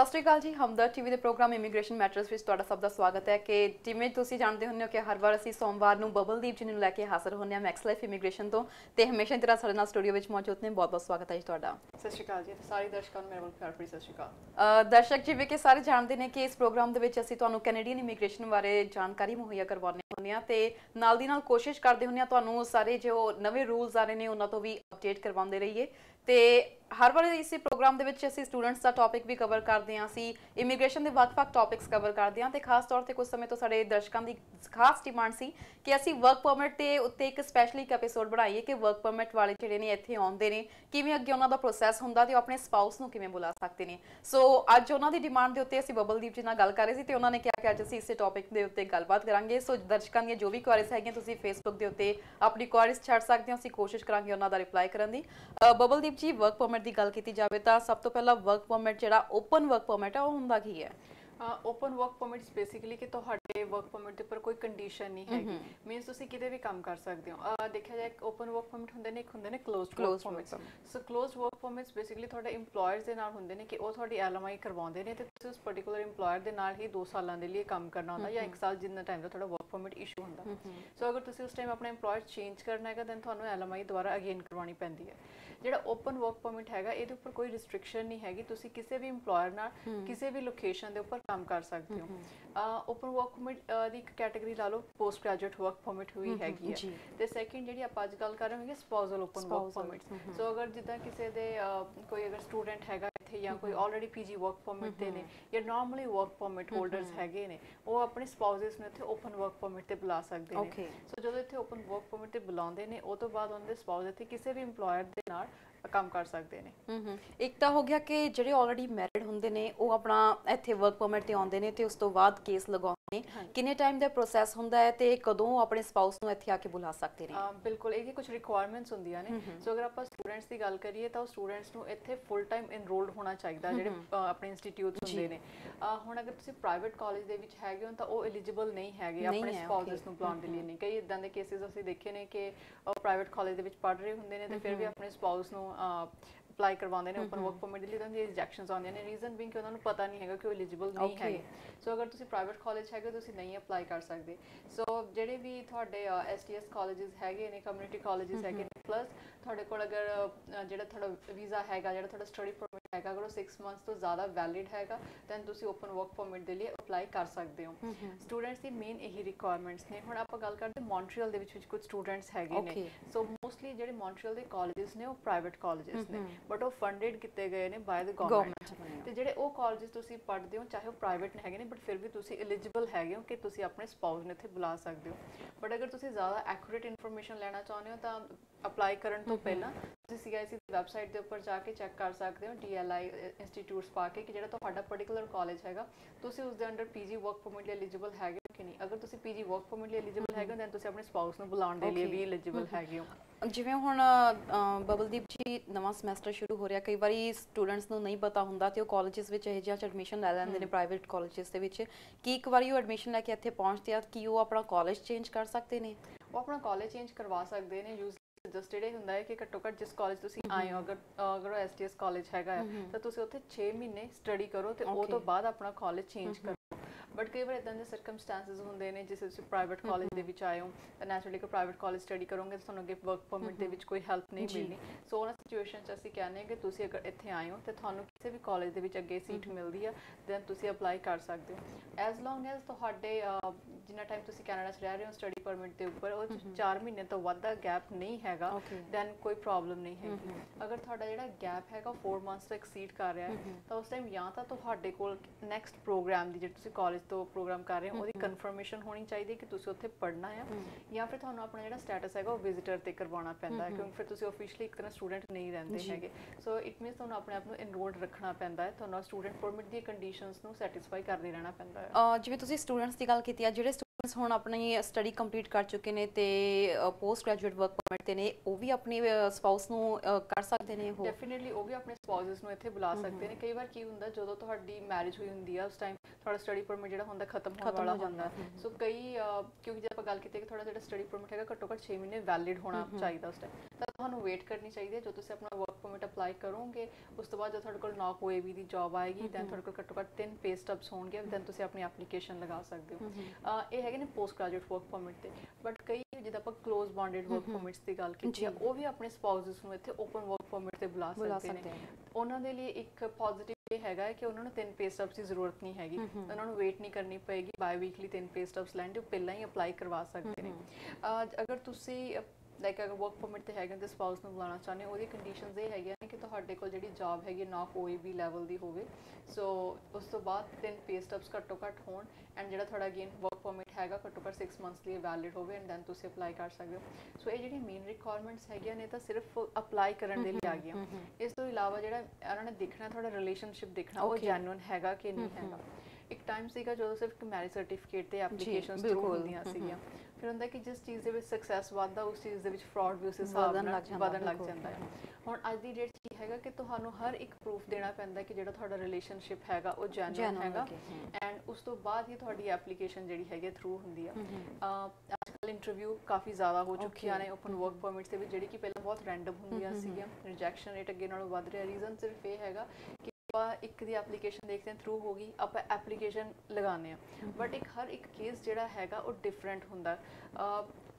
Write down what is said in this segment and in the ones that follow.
ਸਤਿ ਸ਼੍ਰੀ ਅਕਾਲ ਜੀ ਹਮਦਰ ਟੀਵੀ ਦੇ ਪ੍ਰੋਗਰਾਮ ਇਮੀਗ੍ਰੇਸ਼ਨ ਮੈਟਰਸ ਵਿੱਚ ਤੁਹਾਡਾ ਸਭ ਦਾ ਸਵਾਗਤ ਹੈ ਕਿ ਜਿਵੇਂ ਤੁਸੀਂ ਜਾਣਦੇ ਹੁੰਦੇ ਹੋ ਕਿ ਹਰ ਵਾਰ ਅਸੀਂ ਸੋਮਵਾਰ ਨੂੰ ਬਬਲਦੀਪ ਜੀ ਨੂੰ ਲੈ ਕੇ ਹਾਜ਼ਰ ਹੁੰਦੇ ਹਾਂ ਮੈਕਸ ਲਾਈਫ ਇਮੀਗ੍ਰੇਸ਼ਨ ਤੋਂ ਤੇ ਹਮੇਸ਼ਾ ਹੀ ਤਰ੍ਹਾਂ ਸਾਡੇ ਨਾਲ ਸਟੂਡੀਓ ਵਿੱਚ ਮੌਜੂਦ ਨੇ। ਬਹੁਤ ਬਹੁਤ ਸਵਾਗਤ ਹੈ ਜੀ ਤੁਹਾਡਾ। ਸਤਿ ਸ਼੍ਰੀ ਅਕਾਲ ਜੀ ਤੇ ਸਾਰੇ ਦਰਸ਼ਕਾਂ ਨੂੰ ਮੇਰੇ ਵੱਲੋਂ ਪਿਆਰ ਭਰੀ ਸਤਿ ਸ਼੍ਰੀ ਅਕਾਲ। ਦਰਸ਼ਕ ਜਿਵੇਂ ਕਿ ਸਾਰੇ ਜਾਣਦੇ ਨੇ ਕਿ ਇਸ ਪ੍ਰੋਗਰਾਮ ਦੇ ਵਿੱਚ ਅਸੀਂ ਤੁਹਾਨੂੰ ਕੈਨੇਡੀਅਨ ਇਮੀਗ੍ਰੇਸ਼ਨ ਬਾਰੇ ਜਾਣਕਾਰੀ ਮੁਹੱਈਆ ਕਰਵਾਉਂਦੇ ਹੁੰਦੇ ਹਾਂ ਤੇ ਨਾਲ ਦੀ ਨਾਲ ਕੋਸ਼ਿਸ਼ ਕਰਦੇ ਹੁੰਦੇ ਹਾਂ ਤੁਹਾਨੂੰ ਸਾਰੇ ਜੋ ਨਵੇਂ ਰੂਲਸ ਆ ਰਹੇ ਨੇ ਉਹਨਾਂ ਤੋਂ ਵੀ ਅਪਡੇਟ ਕਰਵਾਉਂਦੇ ਰਹੀਏ। ਤੇ ਹਰ ਵਾਰ ਇਸੇ ਪ੍ਰੋਗਰਾਮ ਦੇ ਵਿੱਚ ਅਸੀਂ ਸਟੂਡੈਂਟਸ ਦਾ ਟੌਪਿਕ ਵੀ ਕਵਰ ਕਰਦੇ ਹਾਂ, ਅਸੀਂ ਇਮੀਗ੍ਰੇਸ਼ਨ ਦੇ ਵੱਖ-ਵੱਖ ਟੌਪਿਕਸ ਕਵਰ ਕਰਦੇ ਹਾਂ ਤੇ ਖਾਸ ਤੌਰ ਤੇ ਕੁਝ ਸਮੇਂ ਤੋਂ ਸਾਡੇ ਦਰਸ਼ਕਾਂ ਦੀ ਖਾਸ ਡਿਮਾਂਡ ਸੀ ਕਿ ਅਸੀਂ ਵਰਕ ਪਰਮਿਟ ਤੇ ਉੱਤੇ ਇੱਕ ਸਪੈਸ਼ਲੀ ਇੱਕ ਐਪੀਸੋਡ ਬਣਾਈਏ ਕਿ ਵਰਕ ਪਰਮਿਟ ਵਾਲੇ ਜਿਹੜੇ ਨੇ ਇੱਥੇ ਆਉਂਦੇ ਨੇ, ਕਿਵੇਂ ਅੱਗੇ ਉਹਨਾਂ ਦਾ ਪ੍ਰੋਸੈਸ ਹੁੰਦਾ ਤੇ ਉਹ ਆਪਣੇ ਸਪਾਊਸ ਨੂੰ ਕਿਵੇਂ ਬੁਲਾ ਸਕਦੇ ਨੇ। ਸੋ ਅੱਜ ਉਹਨਾਂ ਦੀ ਡਿਮਾਂਡ ਦੇ ਉੱਤੇ ਅਸੀਂ ਬਬਲਦੀਪ ਜੀ ਨਾਲ ਗੱਲ ਕਰ ਰਹੇ ਸੀ ਤੇ ਉਹਨਾਂ ਨੇ ਕਿਹਾ ਕਿ ਅੱਜ ਅਸੀਂ ਇਸੇ ਟੌਪਿਕ ਦੇ ਉੱਤੇ ਗੱਲਬਾਤ ਕਰਾਂਗੇ। ਸੋ ਦਰਸ਼ਕਾਂ ਦੀਆਂ ਜੋ ਵੀ ਕੁਐਰੀਜ਼ ਹੈਗੀਆਂ, ਤੁਸੀਂ ਫੇਸਬੁੱਕ ਦੇ ਉੱਤੇ ਆਪਣੀ ਕੁਐਰੀਜ਼ ਛੱਡ ਸਕਦੇ ਹੋ, ਅਸੀਂ ਕੋਸ਼ਿਸ਼ ਕਰਾਂਗੇ ਉਹਨਾਂ ਦਾ ਰਿਪਲਾਈ ਕਰਨ ਦੀ। ਬਬਲਦੀਪ ਬਬਲਦੀਪ ਜੀ ਵਰਕ ਪਰਮਿਟ ਦੀ ਗੱਲ ਕੀਤੀ ਜਾਵੇ ਤਾਂ ਸਭ ਤੋਂ ਪਹਿਲਾਂ ਵਰਕ ਪਰਮਿਟ ਜਿਹੜਾ ਓਪਨ ਵਰਕ ਪਰਮਿਟ ਹੈ ਉਹ ਹੁੰਦਾ ਕੀ ਹੈ? ਓਪਨ ਵਰਕ ਪਰਮਿਟਸ ਬੇਸਿਕਲੀ ਕਿ ਤੁਹਾਡੇ ਵਰਕ ਪਰਮਿਟ ਦੇ ਉੱਪਰ ਕੋਈ ਕੰਡੀਸ਼ਨ ਨਹੀਂ ਹੈਗੀ। ਮੀਨਸ ਤੁਸੀਂ ਕਿਤੇ ਵੀ ਕੰਮ ਕਰ ਸਕਦੇ ਹੋ। ਦੇਖਿਆ ਜਾਏ ਇੱਕ ਓਪਨ ਵਰਕ ਪਰਮਿਟ ਹੁੰਦੇ ਨੇ ਇੱਕ ਹੁੰਦੇ ਨੇ closed work permits so closed work permits basically ਤੁਹਾਡੇ EMPLOYERS ਦੇ ਨਾਲ ਹੁੰਦੇ ਨੇ ਕਿ ਉਹ ਤੁਹਾਡੀ ਐਲਐਮਆਈ ਕਰਵਾਉਂਦੇ ਨੇ ਤੇ ਤੁਸੀਂ ਉਸ ਪਾਰਟਿਕੂਲਰ EMPLOYER ਦੇ ਨਾਲ ਹੀ 2 ਸਾਲਾਂ ਦੇ ਲਈ ਕੰਮ ਕਰਨਾ ਹੁੰਦਾ ਜਾਂ 1 ਸਾਲ ਜਿੰਨਾ ਟਾਈਮ ਦਾ ਤੁਹਾਡਾ ਵਰਕ ਪਰਮਿਟ ਇਸ਼ੂ ਹੁੰਦਾ। ਸੋ ਅਗਰ ਤੁਸੀਂ ਉਸ ਟਾਈਮ ਆਪਣਾ EMPLOYER ਚੇਂਜ ਕਰਨਾ ਹੈਗਾ ਦੈਨ ਤੁਹਾਨੂੰ ਐਲਐਮਆਈ ਦੁਬਾਰਾ ਅਗੇਨ ਕਰਵਾਉਣੀ ਪੈਂਦੀ ਹੈ। ਜਿਹੜਾ ਓਪਨ ਵਰਕ ਪਰਮਿਟ ਹੈਗਾ ਇਹਦੇ ਉੱਪਰ ਕੋਈ ਰਿਸਟ੍ਰਿਕਸ਼ਨ ਨਹੀਂ ਹੈਗੀ। ਤੁਸੀਂ ਕਿਸੇ ਵੀ EMPLOYER ਨਾਲ ਕਿਸੇ ਵੀ ਲੋਕੇਸ਼ਨ ਦੇ ਉੱਪਰ ਕੰਮ ਕਰ ਸਕਦੇ ਹੋ। ਓਪਨ ਵਰਕ ਪਰਮਿਟ ਦੀ ਇੱਕ ਕੈਟਾਗਰੀ ਲਾ ਲਓ ਪੋਸਟ ਗ੍ਰੈਜੂਏਟ ਵਰਕ ਪਰਮਿਟ ਹੋਈ ਹੈਗੀ। ਹੈ। ਤੇ ਸੈਕਿੰਡ ਜਿਹੜੀ ਆਪਾਂ ਅੱਜ ਗੱਲ ਕਰ ਰਹੇ ਹਾਂ spousal open work permit so ਅਗਰ ਜਿੱਦਾਂ ਕਿਸੇ ਦੇ ਕੋਈ ਅਗਰ ਸਟੂਡੈਂਟ ਹੈਗਾ ਇੱਥੇ ਜਾਂ ਕੋਈ ਆਲਰੇਡੀ ਪੀਜੀ ਵਰਕ ਪਰਮਿਟ ਤੇ ਨੇ ਜਾਂ ਨਾਰਮਲੀ ਵਰਕ ਪਰਮਿਟ ਹੋਲਡਰਸ ਹੈਗੇ ਨੇ ਉਹ ਆਪਣੇ ਸਪਾਊਸਸ ਨੂੰ ਇੱਥੇ ਓਪਨ ਵਰਕ ਪਰਮਿਟ ਤੇ ਬੁਲਾ ਸਕਦੇ ਨੇ. ਸੋ ਜਦੋਂ ਇੱਥੇ ਓਪਨ ਵਰਕ ਪਰਮਿਟ ਤੇ ਬੁਲਾਉਂਦੇ ਨੇ ਉਹ ਤੋਂ ਬਾਅਦ ਉਹਨਾਂ ਦੇ ਸਪਾਊਸ ਇੱਥੇ ਕਿਸੇ ਵੀ EMPLOYER ਦੇ ਨਾਲ ਕੰਮ ਕਰ ਸਕਦੇ ਨੇ। ਹੂੰ ਇੱਕ ਤਾਂ ਹੋ ਗਿਆ ਕਿ ਜਿਹੜੇ ਆਲਰੇਡੀ ਮੈਰਿਡ ਹੁੰਦੇ ਨੇ, ਉਹ ਆਪਣਾ ਇੱਥੇ ਵਰਕ ਪਰਮਿਟ ਤੇ ਆਉਂਦੇ ਨੇ ਤੇ ਉਸ ਤੋਂ ਬਾਅਦ ਕੇਸ ਲਗਾਉਂਦੇ ਨੇ। ਕਿੰਨੇ ਟਾਈਮ ਦਾ ਪ੍ਰੋਸੈਸ ਹੁੰਦਾ ਹੈ ਤੇ ਕਦੋਂ ਆਪਣੇ ਸਪਾਊਸ ਨੂੰ ਇੱਥੇ ਆ ਕੇ ਬੁਲਾ ਸਕਦੇ ਨੇ? ਬਿਲਕੁਲ ਇਹ ਕੁਝ ਰਿਕੁਆਇਰਮੈਂਟਸ ਹੁੰਦੀਆਂ ਨੇ। ਸੋ ਅਗਰ ਆਪਾਂ ਸਟੂਡੈਂਟਸ ਦੀ ਗੱਲ ਕਰੀਏ ਤਾਂ ਉਹ ਸਟੂਡੈਂਟਸ ਨੂੰ ਇੱਥੇ ਫੁੱਲ ਟਾਈਮ ਇਨਰੋਲਡ ਹੋਣਾ ਚਾਹੀਦਾ ਜਿਹੜੇ ਆਪਣੇ ਇੰਸਟੀਟਿਊਟਸ ਹੁੰਦੇ ਨੇ। ਹੁਣ ਅਗਰ ਤੁਸੀਂ ਪ੍ਰਾਈਵੇਟ ਕਾਲਜ ਦੇ ਵਿੱਚ ਹੈਗੇ ਹੋ ਤਾਂ ਉਹ ਐਲੀਜੀਬਲ ਨਹੀਂ ਹੈਗੇ ਆਪਣੇ ਸਪਾਊਸਸ ਨੂੰ ਬੁਲਾਉਣ ਦੇ ਲਈ ਨਹੀਂ ਕਈ ਇਦਾਂ ਦੇ ਕੇਸਿਸ ਅਸੀਂ ਦੇਖੇ ਨੇ ਕਿ ਪ੍ਰਾਈਵੇਟ ਕਾਲਜ ਦੇ ਵਿੱਚ ਪੜ੍ਹ ਰਹੇ ਹੁੰਦੇ ਨੇ ਤੇ ਫਿਰ ਵੀ ਆਪਣੇ ਸਪਾਊਸ ਨੂੰ ਅਪਲਾਈ ਕਰਵਾਉਂਦੇ ਨੇ ਓਪਨ ਵਰਕ ਪਰਮਿਟ ਦੇ ਲਈ ਉਹਨਾਂ ਦੀ ਰਿਜੈਕਸ਼ਨਸ ਆਉਂਦੀਆਂ ਨੇ। ਰੀਜ਼ਨ ਬੀਇੰਗ ਕਿ ਉਹਨਾਂ ਨੂੰ ਪਤਾ ਨਹੀਂ ਹੈਗਾ ਕਿ ਉਹ ਐਲੀਜੀਬਲ ਨਹੀਂ. ਹੈਗੇ। ਸੋ ਅਗਰ ਤੁਸੀਂ ਪ੍ਰਾਈਵੇਟ ਕਾਲਜ ਹੈਗੇ ਤੁਸੀਂ ਨਹੀਂ ਅਪਲਾਈ ਕਰ ਸਕਦੇ। ਸੋ ਜਿਹੜੇ ਵੀ ਤੁਹਾਡੇ ਐਸਟੀਐਸ ਕਾਲਜਸ ਹੈਗੇ ਨੇ ਕਮਿਊਨਿਟੀ ਕਾਲਜਸ ਹੈਗੇ ਨੇ ਪਲੱਸ ਤੁਹਾਡੇ ਕੋਲ ਅਗਰ ਜਿਹੜਾ ਤੁਹਾਡਾ ਵੀਜ਼ਾ ਹੈਗਾ ਜਿਹੜਾ ਤੁਹਾਡਾ ਸਟੱਡੀ ਪਰਮਿਟ ਹੈਗਾ ਅਗਰ ਉਹ 6 ਮੰਥਸ ਤੋਂ ਜ਼ਿਆਦਾ ਵੈਲਿਡ ਹੈਗਾ ਦੈਨ ਤੁਸੀਂ ਓਪਨ ਵਰਕ ਪਰਮਿਟ ਦੇ ਲਈ ਅਪਲਾਈ ਕਰ ਸਕਦੇ ਹੋ। ਸਟੂਡੈਂਟਸ ਦੀ ਮੇਨ ਇਹੀ ਰਿਕੁਆਇਰਮੈਂਟਸ ਨੇ। ਹੁਣ ਆਪਾਂ ਗੱਲ ਕਰਦੇ ਮੌਂਟਰੀਅਲ ਦੇ ਵਿੱਚ ਵਿੱਚ ਕੁਝ ਸਟੂਡੈਂਟਸ ਹੈਗੇ ਨੇ. ਸੋ ਮੋਸਟਲੀ ਜਿਹੜੇ ਮੌਂਟਰੀਅਲ ਦੇ ਕਾਲਜਸ ਨੇ ਉਹ ਪ੍ਰਾਈਵੇਟ ਕਾਲਜਸ ਨੇ। ਬਟ ਉਹ ਫੰਡਡ ਕੀਤੇ ਗਏ ਨੇ ਬਾਏ ਦ ਗਵਰਨਮੈਂਟ ਤੇ ਜਿਹੜੇ ਉਹ ਕਾਲਜਸ ਤੁਸੀਂ ਪੜ੍ਹਦੇ ਹੋ ਚਾਹੇ ਉਹ ਪ੍ਰਾਈਵੇਟ ਹੈਗੇ ਨੇ ਬਟ ਫਿਰ ਵੀ ਤੁਸੀਂ ਐਲੀਜੀਬਲ ਹੈਗੇ ਹੋ ਕਿ ਤੁਸੀਂ ਆਪਣੇ ਸਪਾਊਸ ਨੂੰ ਇੱਥੇ ਬੁਲਾ ਸਕਦੇ ਹੋ। ਬਟ ਅਗਰ ਤੁਸੀਂ ਜ਼ਿਆਦਾ ਐਕੂਰੇਟ ਇਨਫੋਰਮੇਸ਼ਨ ਲੈਣਾ ਚਾਹੁੰਦੇ ਹੋ ਤਾਂ ਅਪਲਾਈ ਕਰਨ ਤੋਂ ਪਹਿਲਾਂ ਤੁਸੀਂ ਸੀਆਈਸੀ ਦੀ ਵੈਬਸਾਈਟ ਦੇ ਉੱਪਰ ਜਾ ਕੇ ਚੈੱਕ ਕਰ ਸਕਦੇ ਹੋ ਡੀਐਲਆਈ ਇੰਸਟੀਚਿਊਟਸ ਪਾ ਕੇ ਕਿ ਜਿਹੜਾ ਤੁਹਾਡਾ ਪਾਰਟਿਕੂਲਰ ਕਾਲਜ ਹੈਗਾ ਤੁਸੀਂ ਉਸ ਦੇ ਅੰਡਰ ਪੀਜੀ ਵਰਕ ਪਰਮਿਟ ਲਈ ਐਲੀਜੀਬਲ ਹੈਗੇ ਕਿ ਨਹੀਂ? ਅਗਰ ਤੁਸੀਂ ਪੀਜੀ ਵਰਕ ਪਰਮਿਟ ਲਈ ਐਲੀਜੀਬਲ ਹੈਗੇ ਹੋ then ਤੁਸੀਂ ਆਪਣੇ ਸਪਾਊਸ ਨੂੰ ਬੁਲਾਉਣ ਦੇ ਲਈ. ਵੀ ਐਲੀਜੀਬਲ ਹੈਗੇ ਹੋ। ਜਿਵੇਂ ਹੁਣ ਬਬਲਦੀਪ ਜੀ ਨਵਾਂ ਸਮੈਸਟਰ ਸ਼ੁਰੂ ਹੋ ਰਿਹਾ। ਕਈ ਵਾਰੀ ਸਟੂਡੈਂਟਸ ਨੂੰ ਨਹੀਂ ਪਤਾ ਹੁੰਦਾ ਤੇ ਉਹ ਕਾਲਜਸ ਵਿੱਚ ਇਹ ਜਿਹਾ ਐਡਮਿਸ਼ਨ ਲੈ ਲੈਂਦੇ ਨੇ ਪ੍ਰਾਈਵੇਟ ਕਾਲਜਸ ਦੇ ਵਿੱਚ। ਕੀ ਇੱਕ ਵਾਰੀ ਉਹ ਐਡਮਿਸ਼ਨ ਲੈ ਕੇ ਇੱਥੇ ਪਹੁੰਚਦੇ ਆ ਕੀ ਉਹ ਆਪਣਾ ਕਾਲਜ ਚੇਂਜ ਕਰ ਸਕਦੇ ਨੇ? ਉਹ ਆਪਣਾ ਕਾਲਜ ਚੇਂਜ ਕਰਵਾ ਸਕਦੇ ਨੇ। ਯੂਜ਼ਲੀ ਸਜੈਸਟਡ ਇਹ ਹੁੰਦਾ ਹੈ ਕਿ ਘੱਟੋ ਘੱਟ ਜਿਸ ਕਾਲਜ ਤੁਸੀਂ ਆਏ ਹੋ ਅਗਰ ਅਗਰ ਐਸਟੀਐਸ ਕਾਲਜ ਹੈਗਾ ਤਾਂ ਤੁਸੀਂ ਉੱਥੇ 6 ਮਹੀਨੇ ਸਟੱਡੀ ਕਰੋ ਤੇ ਉਹ ਤੋਂ. ਬਾਅਦ ਆਪਣਾ ਕਾਲਜ ਚੇਂਜ ਕਰੋ ਬਟ ਕਈ ਵਾਰ ਇਦਾਂ ਦੇ ਸਰਕਮਸਟੈਂਸਸ ਹੁੰਦੇ ਨੇ ਜਿਸ ਤੁਸੀਂ ਪ੍ਰਾਈਵੇਟ ਕਾਲਜ ਦੇ ਵਿੱਚ ਆਏ ਹੋ ਤਾਂ ਨੈਚੁਰਲੀ ਕਿ ਪ੍ਰਾਈਵੇਟ ਕਾਲਜ ਸਟੱਡੀ ਕਰੋਗੇ ਤਾਂ ਤੁਹਾਨੂੰ ਅੱਗੇ ਵਰਕ ਪਰਮਿਟ ਦੇ ਵਿੱਚ ਕੋਈ ਹੈਲਪ ਨਹੀਂ। ਮਿਲਣੀ। ਸੋ ਉਹਨਾਂ ਸਿਚੁਏਸ਼ਨ 'ਚ ਅਸੀਂ ਕਹਿੰਦੇ ਹਾਂ ਕਿ ਤੁਸੀਂ ਅਗਰ ਇੱਥੇ ਆਏ ਹੋ ਤੇ ਤੁਹਾਨੂੰ ਕਿਸੇ ਵੀ ਕਾਲਜ ਦੇ ਵਿੱਚ ਅੱਗੇ ਸੀਟ ਮਿਲਦੀ ਆ ਦੈਨ ਤੁਸੀਂ ਅਪਲਾਈ ਕਰ ਸਕਦੇ ਹੋ। ਐਜ਼ ਲੌਂਗ ਐਜ਼ ਤੁਹਾਡੇ ਜਿੰਨਾ ਟਾਈਮ ਤੁਸੀਂ ਕੈਨੇਡਾ 'ਚ ਰਹਿ ਰਹੇ ਹੋ ਸਟੱਡੀ ਪਰਮਿਟ ਦੇ ਉੱਪਰ ਉਹ 4 ਮਹੀਨੇ ਤੋਂ ਵੱਧ ਦਾ ਗੈਪ ਨਹੀਂ ਹੈਗਾ. ਦੈਨ ਕੋਈ ਪ੍ਰੋਬਲਮ ਨਹੀਂ ਹੈਗੀ। ਅਗਰ ਤੁਹਾਡਾ ਜਿਹੜਾ ਗੈਪ ਹੈਗਾ 4 ਮੰਥਸ ਤੋਂ ਐਕਸੀਡ ਕਰ ਰਿਹਾ ਹੈ ਤਾਂ ਉਸ ਟਾਈਮ ਜਾਂ ਤਾਂ ਤੁਹਾਡੇ ਕੋਲ ਨੈਕਸਟ ਪ੍ਰੋਗਰਾਮ ਦੀ ਜਿਹੜਾ ਤੁਸੀਂ ਕਾਲਜ ਤੋਂ ਪ੍ਰੋਗਰਾਮ ਕਰ ਰਹੇ ਹੋ ਉਹਦੀ ਕਨਫਰਮੇਸ਼ਨ ਹੋਣੀ ਚਾਹੀਦੀ ਕਿ ਤੁਸੀਂ ਉੱਥੇ ਪੜ੍ਹਨਾ ਆ ਜਾਂ ਫਿਰ ਤੁਹਾਨੂੰ ਆਪਣਾ ਜਿਹੜਾ ਸਟੇਟਸ ਹੈਗਾ ਉਹ ਵਿਜ਼ਿਟਰ ਤੇ ਕਰਵਾਉਣਾ ਪੈਂਦਾ ਹੈ ਕਿਉਂਕਿ ਫਿਰ ਤੁਸੀਂ ਆਫੀਸ਼ੀਅਲੀ ਇੱਕ ਤਰ੍ਹਾਂ ਸਟੂਡੈਂਟ ਨਹੀਂ ਰਹਿੰਦੇ ਹੈਗੇ। ਸੋ ਇਟ ਮੀਨਸ ਤੁਹਾਨੂੰ ਆਪਣੇ ਆਪ ਨੂੰ ਇਨਰੋਲਡ ਰੱਖਣਾ ਪੈਂਦਾ ਹੈ ਤੁਹਾਨੂੰ ਸਟੂਡੈਂਟ ਪਰਮਿਟ ਦੀ ਕੰਡੀਸ਼ਨਸ ਨੂੰ ਸੈਟੀਸਫਾਈ ਕਰਦੇ ਰਹਿਣਾ ਪੈਂਦਾ ਹੈ। ਜਿਵੇਂ ਤੁਸੀਂ ਸਟੂਡੈਂਟਸ ਦੀ ਗੱਲ ਕੀਤੀ ਆ ਜਿਹੜੇ ਸਟੂਡੈਂਟਸ ਹੁਣ ਆਪਣੀ ਸਟੱਡੀ ਕੰਪਲੀਟ ਕਰ ਚੁੱਕੇ ਨੇ ਤੇ ਪੋਸਟ ਗ੍ਰੈਜੂਏਟ ਵਰਕ ਪਰਮਿਟ ਤੇ ਨੇ ਉਹ ਵੀ ਆਪਣੀ ਸਪਾਊਸ ਨੂੰ ਕਰ ਸਕਦੇ ਨੇ ਉਹ? ਡੈਫੀਨਿਟਲੀ ਉਹ ਵੀ ਆਪਣੇ ਸਪਾਊਸਸ ਨੂੰ ਇੱਥੇ ਬੁਲਾ ਸਕਦੇ ਨੇ। ਕਈ ਵਾਰ ਕੀ ਹੁੰਦਾ ਜਦੋਂ ਤੁਹਾਡੀ ਮੈਰਿਜ ਹੋਈ ਹੁੰਦੀ ਆ ਉਸ ਟਾਈਮ ਤੁਹਾਡਾ ਸਟੱਡੀ ਪਰਮਿਟ ਜਿਹੜਾ ਹੁੰਦਾ ਖਤਮ ਹੋਣ ਵਾਲਾ ਹੁੰਦਾ। ਸੋ ਕਈ ਕਿਉਂਕਿ ਜੇ ਆਪਾਂ ਗੱਲ ਕੀਤੀ ਕਿ ਤੁਹਾਡਾ ਜਿਹੜਾ ਸਟੱਡੀ ਪਰਮਿਟ ਹੈਗਾ ਘੱਟੋ ਘੱਟ 6 ਮਹੀਨੇ ਵੈਲਿਡ ਹੋਣਾ ਚਾਹੀਦਾ ਉਸ ਟਾਈਮ ਤਾਂ ਤੁਹਾਨੂੰ ਵੇਟ ਕਰਨੀ ਚਾਹੀਦੀ ਹੈ ਜਦੋਂ ਤੁਸੀਂ ਆਪਣਾ ਵਰਕ ਪਰਮਿਟ ਅਪਲਾਈ ਕਰੋਗੇ ਉਸ ਤੋਂ ਬਾਅਦ ਜਦੋਂ ਤੁਹਾਡੇ ਕੋਲ ਨੌਕ ਓਏਬੀ ਦੀ ਜੌਬ ਆਏਗੀ ਦੈਨ ਤੁਹਾਡੇ ਕੋਲ ਘੱਟੋ ਘੱਟ ਤਿੰਨ ਪੇ ਸਟਬਸ ਹੋਣਗੇ ਦੈਨ ਤੁਸੀਂ ਆਪਣੀ ਐਪਲੀਕੇਸ਼ਨ ਲਗਾ ਸਕਦੇ ਹੋ। ਇਹ ਹੈਗੇ ਨੇ ਪੋਸਟ ਗ੍ਰੈਜੂਏਟ ਵਰਕ ਪਰਮਿਟ ਤੇ। ਬਟ ਕਈ ਜਿੱਦਾਂ ਆਪਾਂ ক্লোਜ਼ ਬੌਂਡਡ ਵਰਕ ਪਰਮਿਟਸ ਦੀ ਗੱਲ ਕੀਤੀ ਆ। ਉਹ ਵੀ ਆਪਣੇ ਸਪਾਊਸਸ ਨੂੰ ਇੱਥੇ ਓਪਨ ਵਰਕ ਪਰਮਿਟ ਤੇ ਬੁਲਾ ਸਕਦੇ ਨੇ। ਉਹਨਾਂ ਦੇ ਲਈ ਇੱਕ ਪੋਜ਼ਿਟਿਵ ਇਹ ਹੈਗਾ ਕਿ ਉਹਨਾਂ ਨੂੰ ਤਿੰਨ ਪੇ ਸਟਬਸ ਦੀ ਜ਼ਰੂਰਤ ਨਹੀਂ ਹੈਗੀ। ਉਹਨਾਂ ਨੂੰ ਵੇਟ ਨਹੀਂ ਕਰਨੀ ਪਏਗੀ ਬਾਈ ਵੀਕਲੀ ਤਿੰਨ ਪੇ ਸਟਬਸ ਲੈਣ ਉਹ ਪਹਿਲਾਂ ਹੀ ਅਪਲਾਈ ਕਰਵਾ ਸਕਦੇ ਨੇ। ਅਗਰ ਤੁਸੀਂ ਲਾਈਕ ਅਗਰ ਵਰਕ ਪਰਮਿਟ ਤੇ ਹੈਗੇ ਤੇ ਸਪਾਊਸ ਨੂੰ ਬੁਲਾਉਣਾ ਚਾਹੁੰਦੇ ਹੋ ਉਹਦੀ ਕੰਡੀਸ਼ਨਸ ਇਹ ਹੈਗੀਆਂ ਨੇ ਕਿ ਤੁਹਾਡੇ ਕੋਲ ਜਿਹੜੀ ਜੌਬ ਹੈਗੀ ਨਾ ਕੋਈ ਵੀ ਲੈਵਲ ਦੀ ਹੋਵੇ। ਸੋ ਉਸ ਤੋਂ ਬਾਅਦ ਤਿੰਨ ਪੇ ਸਟਬਸ ਘੱਟੋ ਘੱਟ ਹੋਣ ਐਂਡ ਜਿਹੜਾ ਤੁਹਾਡਾ ਅਗੇਨ ਵਰਕ ਪਰਮਿਟ ਹੈਗਾ ਘੱਟੋ ਘੱਟ 6 ਮੰਥਸ ਲਈ ਵੈਲਿਡ ਹੋਵੇ ਐਂਡ ਦੈਨ ਤੁਸੀਂ ਅਪਲਾਈ ਕਰ ਸਕਦੇ ਹੋ। ਸੋ ਇਹ ਜਿਹੜੀ ਮੇਨ ਰਿਕੁਆਇਰਮੈਂਟਸ ਹੈਗੀਆਂ ਨੇ ਤਾਂ ਸਿਰਫ ਅਪਲਾਈ ਕਰਨ ਦੇ ਲਈ ਆ ਗਈਆਂ ਇਸ ਤੋਂ ਇਲਾਵਾ ਜਿਹੜਾ ਇਹਨਾਂ ਨੇ ਦੇਖਣਾ ਤੁਹਾਡਾ ਰਿਲੇਸ਼ਨਸ਼ਿਪ ਦੇਖਣਾ ਉਹ. ਜੈਨੂਇਨ ਹੈਗਾ ਕਿ ਨਹੀਂ ਹੈਗਾ। ਇੱਕ ਟਾਈਮ ਸੀਗਾ ਜਦੋਂ ਸਿਰਫ ਮੈਰਿਜ ਸਰਟੀਫਿਕੇਟ ਤੇ ਐਪਲੀਕੇਸ਼ਨਸ ਥਰੂ। ਹੁੰਦੀਆਂ ਸੀਗੀਆਂ। ਫਿਰ ਹੁੰਦਾ ਕਿ ਜਿਸ ਚੀਜ਼ ਦੇ ਵਿੱਚ ਸਕਸੈਸ ਵੱਧਦਾ ਉਸ ਚੀਜ਼ ਦੇ ਵਿੱਚ ਫਰਾਡ ਵੀ ਉਸ ਹਿਸਾਬ ਨਾਲ ਵਧਣ ਲੱਗ। ਜਾਂਦਾ ਹੈ। ਹੁਣ ਅੱਜ ਦੀ ਡੇਟ ਹੈਗਾ ਕਿ ਤੁਹਾਨੂੰ ਹਰ ਇੱਕ ਪ੍ਰੂਫ ਦੇਣਾ ਪੈਂਦਾ ਕਿ ਜਿਹੜਾ ਤੁਹਾਡਾ ਰਿਲੇਸ਼ਨਸ਼ਿਪ ਹੈਗਾ ਉਹ ਜੈਨੂਇਨ ਹੈਗਾ। ਐਂਡ ਉਸ ਤੋਂ ਬਾਅਦ ਹੀ ਤੁਹਾਡੀ ਐਪਲੀਕੇਸ਼ਨ ਜਿਹੜੀ ਹੈਗੀ ਥਰੂ ਹੁੰਦੀ ਆ। ਅੱਜ ਕੱਲ ਇੰਟਰਵਿਊ ਕਾਫੀ ਜ਼ਿਆਦਾ ਹੋ ਚੁੱਕੀਆਂ. ਨੇ ਓਪਨ ਵਰਕ ਪਰਮਿਟਸ ਦੇ ਵਿੱਚ ਜਿਹੜੀ ਕਿ ਪਹਿਲਾਂ ਬਹੁਤ ਰੈਂਡਮ ਹੁੰਦੀਆਂ ਸੀਗੀਆਂ। ਰਿਜੈਕਸ਼ਨ ਰੇਟ ਅੱਗੇ ਨਾਲੋਂ ਵੱਧ ਰਿਹਾ। ਰੀਜ਼ਨ ਸਿਰਫ ਇਹ ਹੈਗਾ ਕਿ ਆਪਾਂ ਇੱਕ ਦੀ ਐਪਲੀਕੇਸ਼ਨ ਦੇਖਦੇ ਹਾਂ ਥਰੂ ਹੋ ਗਈ ਆਪਾਂ ਐਪਲੀਕੇਸ਼ਨ ਲਗਾਉਂਦੇ ਆ ਬਟ ਇੱਕ ਹਰ ਇੱਕ ਕੇਸ ਜਿਹੜਾ ਹੈਗਾ ਉਹ ਡਿਫਰੈਂਟ ਹੁੰਦਾ।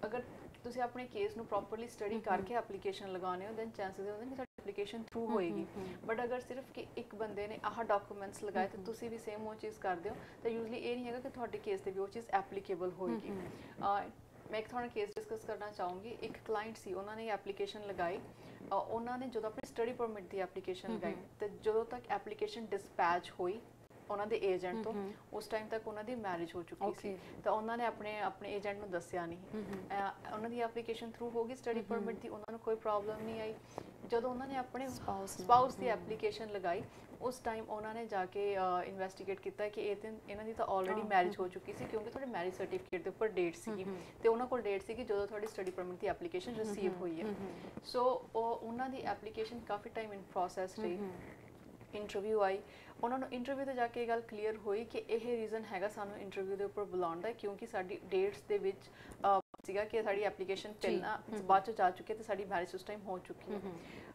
ਅਗਰ ਤੁਸੀਂ ਆਪਣੇ ਕੇਸ ਨੂੰ ਪ੍ਰੋਪਰਲੀ ਸਟੱਡੀ ਕਰਕੇ ਐਪਲੀਕੇਸ਼ਨ ਲਗਾਉਂਦੇ ਹੋ ਦੈਨ ਚਾਂਸਸ ਹੁੰਦੇ ਨੇ ਐਪਲੀਕੇਸ਼ਨ ਥਰੂ ਹੋਏਗੀ। ਬਟ ਅਗਰ ਸਿਰਫ ਕਿ ਇੱਕ ਬੰਦੇ ਨੇ ਆਹ ਡਾਕੂਮੈਂਟਸ ਲਗਾਏ ਤੇ ਤੁਸੀਂ ਵੀ ਸੇਮ ਉਹ ਚੀਜ਼ ਕਰਦੇ ਹੋ ਤਾਂ ਯੂਜ਼ਲੀ ਇਹ ਨਹੀਂ ਹੈਗਾ ਕਿ ਤੁਹਾਡੇ ਕੇਸ ਤੇ ਵੀ ਉਹ ਚੀਜ਼ ਐਪਲੀਕੇਬਲ ਹੋਏਗੀ। ਮੈਂ ਇੱਕ ਤੁਹਾਨੂੰ ਕੇਸ ਡਿਸਕਸ ਕਰਨਾ ਚਾਹੂੰਗੀ। ਇੱਕ ਕਲਾਇੰਟ ਸੀ ਉਹਨਾਂ ਨੇ ਐਪਲੀਕੇਸ਼ਨ ਲਗਾਈ। ਉਹਨਾਂ ਨੇ ਜਦੋਂ ਆਪਣੀ ਸਟੱਡੀ ਪਰਮਿਟ ਦੀ ਐਪਲੀਕੇਸ਼ਨ ਲਗਾਈ ਤੇ ਜਦੋਂ ਤੱਕ ਐਪਲੀਕੇਸ਼ਨ ਡਿਸਪੈਚ ਹੋਈ ਉਹਨਾਂ ਦੇ ਏਜੰਟ ਤੋਂ ਉਸ ਟਾਈਮ ਤੱਕ ਉਹਨਾਂ ਦੀ ਮੈਰਿਜ ਹੋ ਚੁੱਕੀ ਸੀ. ਤਾਂ ਉਹਨਾਂ ਨੇ ਆਪਣੇ ਆਪਣੇ ਏਜੰਟ ਨੂੰ ਦੱਸਿਆ ਨਹੀਂ। ਉਹਨਾਂ ਦੀ ਐਪਲੀਕੇਸ਼ਨ ਥਰੂ ਹੋ ਗਈ ਸਟੱਡੀ ਪਰਮਿਟ ਦੀ ਉਹਨਾਂ ਨੂੰ ਕੋਈ ਪ੍ਰੋਬਲਮ ਨਹੀਂ ਆਈ। ਜਦੋਂ ਉਹਨਾਂ ਨੇ ਆਪਣੇ ਸਪਾਊਸ ਦੀ ਐਪਲੀਕੇਸ਼ਨ ਲਗਾਈ ਉਸ ਟਾਈਮ ਉਹਨਾਂ ਨੇ ਜਾ ਕੇ ਇਨਵੈਸਟੀਗੇਟ ਕੀਤਾ ਕਿ ਇਹ ਤੇ ਇਹਨਾਂ ਦੀ ਤਾਂ ਆਲਰੇਡੀ ਮੈਰਿਜ ਹੋ ਚੁੱਕੀ ਸੀ ਕਿਉਂਕਿ ਤੁਹਾਡੇ ਮੈਰਿਜ ਸਰਟੀਫਿਕੇਟ ਦੇ ਉੱਪਰ ਡੇਟ ਸੀਗੀ। ਤੇ ਉਹਨਾਂ ਕੋਲ ਡੇਟ ਸੀਗੀ ਜਦੋਂ ਤੁਹਾਡੀ ਸਟੱਡੀ ਪਰਮਿਟ ਦੀ ਐਪਲੀਕੇਸ਼ਨ ਰਿਸੀਵ ਹੋਈ ਹੈ। ਸੋ ਉਹ ਉਹਨਾਂ ਦੀ ਐਪਲੀਕੇਸ਼ਨ ਕਾਫੀ ਟਾਈਮ ਇਨ ਪ੍ਰੋਸੈਸ ਰਹੀ। ਇੰਟਰਵਿਊ ਆਈ। ਉਹਨਾਂ ਨੂੰ ਇੰਟਰਵਿਊ ਤੇ ਜਾ ਕੇ ਇਹ ਗੱਲ ਕਲੀਅਰ ਹੋਈ ਕਿ ਇਹ ਰੀਜ਼ਨ ਹੈਗਾ ਸਾਨੂੰ ਇੰਟਰਵਿਊ ਦੇ ਉੱਪਰ ਬੁਲਾਉਣ ਦਾ, ਕਿਉਂਕਿ ਸਾਡੀ ਡੇਟਸ ਦੇ ਵਿੱਚ ਸੀਗਾ ਕਿ ਸਾਡੀ ਐਪਲੀਕੇਸ਼ਨ ਪਹਿਲਾਂ ਬਾਅਦ ਚ ਜਾ ਚੁੱਕੀ ਹੈ ਤੇ ਸਾਡੀ ਮੈਰਿਜ ਉਸ ਟਾਈਮ ਹੋ ਚੁੱਕੀ ਹੈ।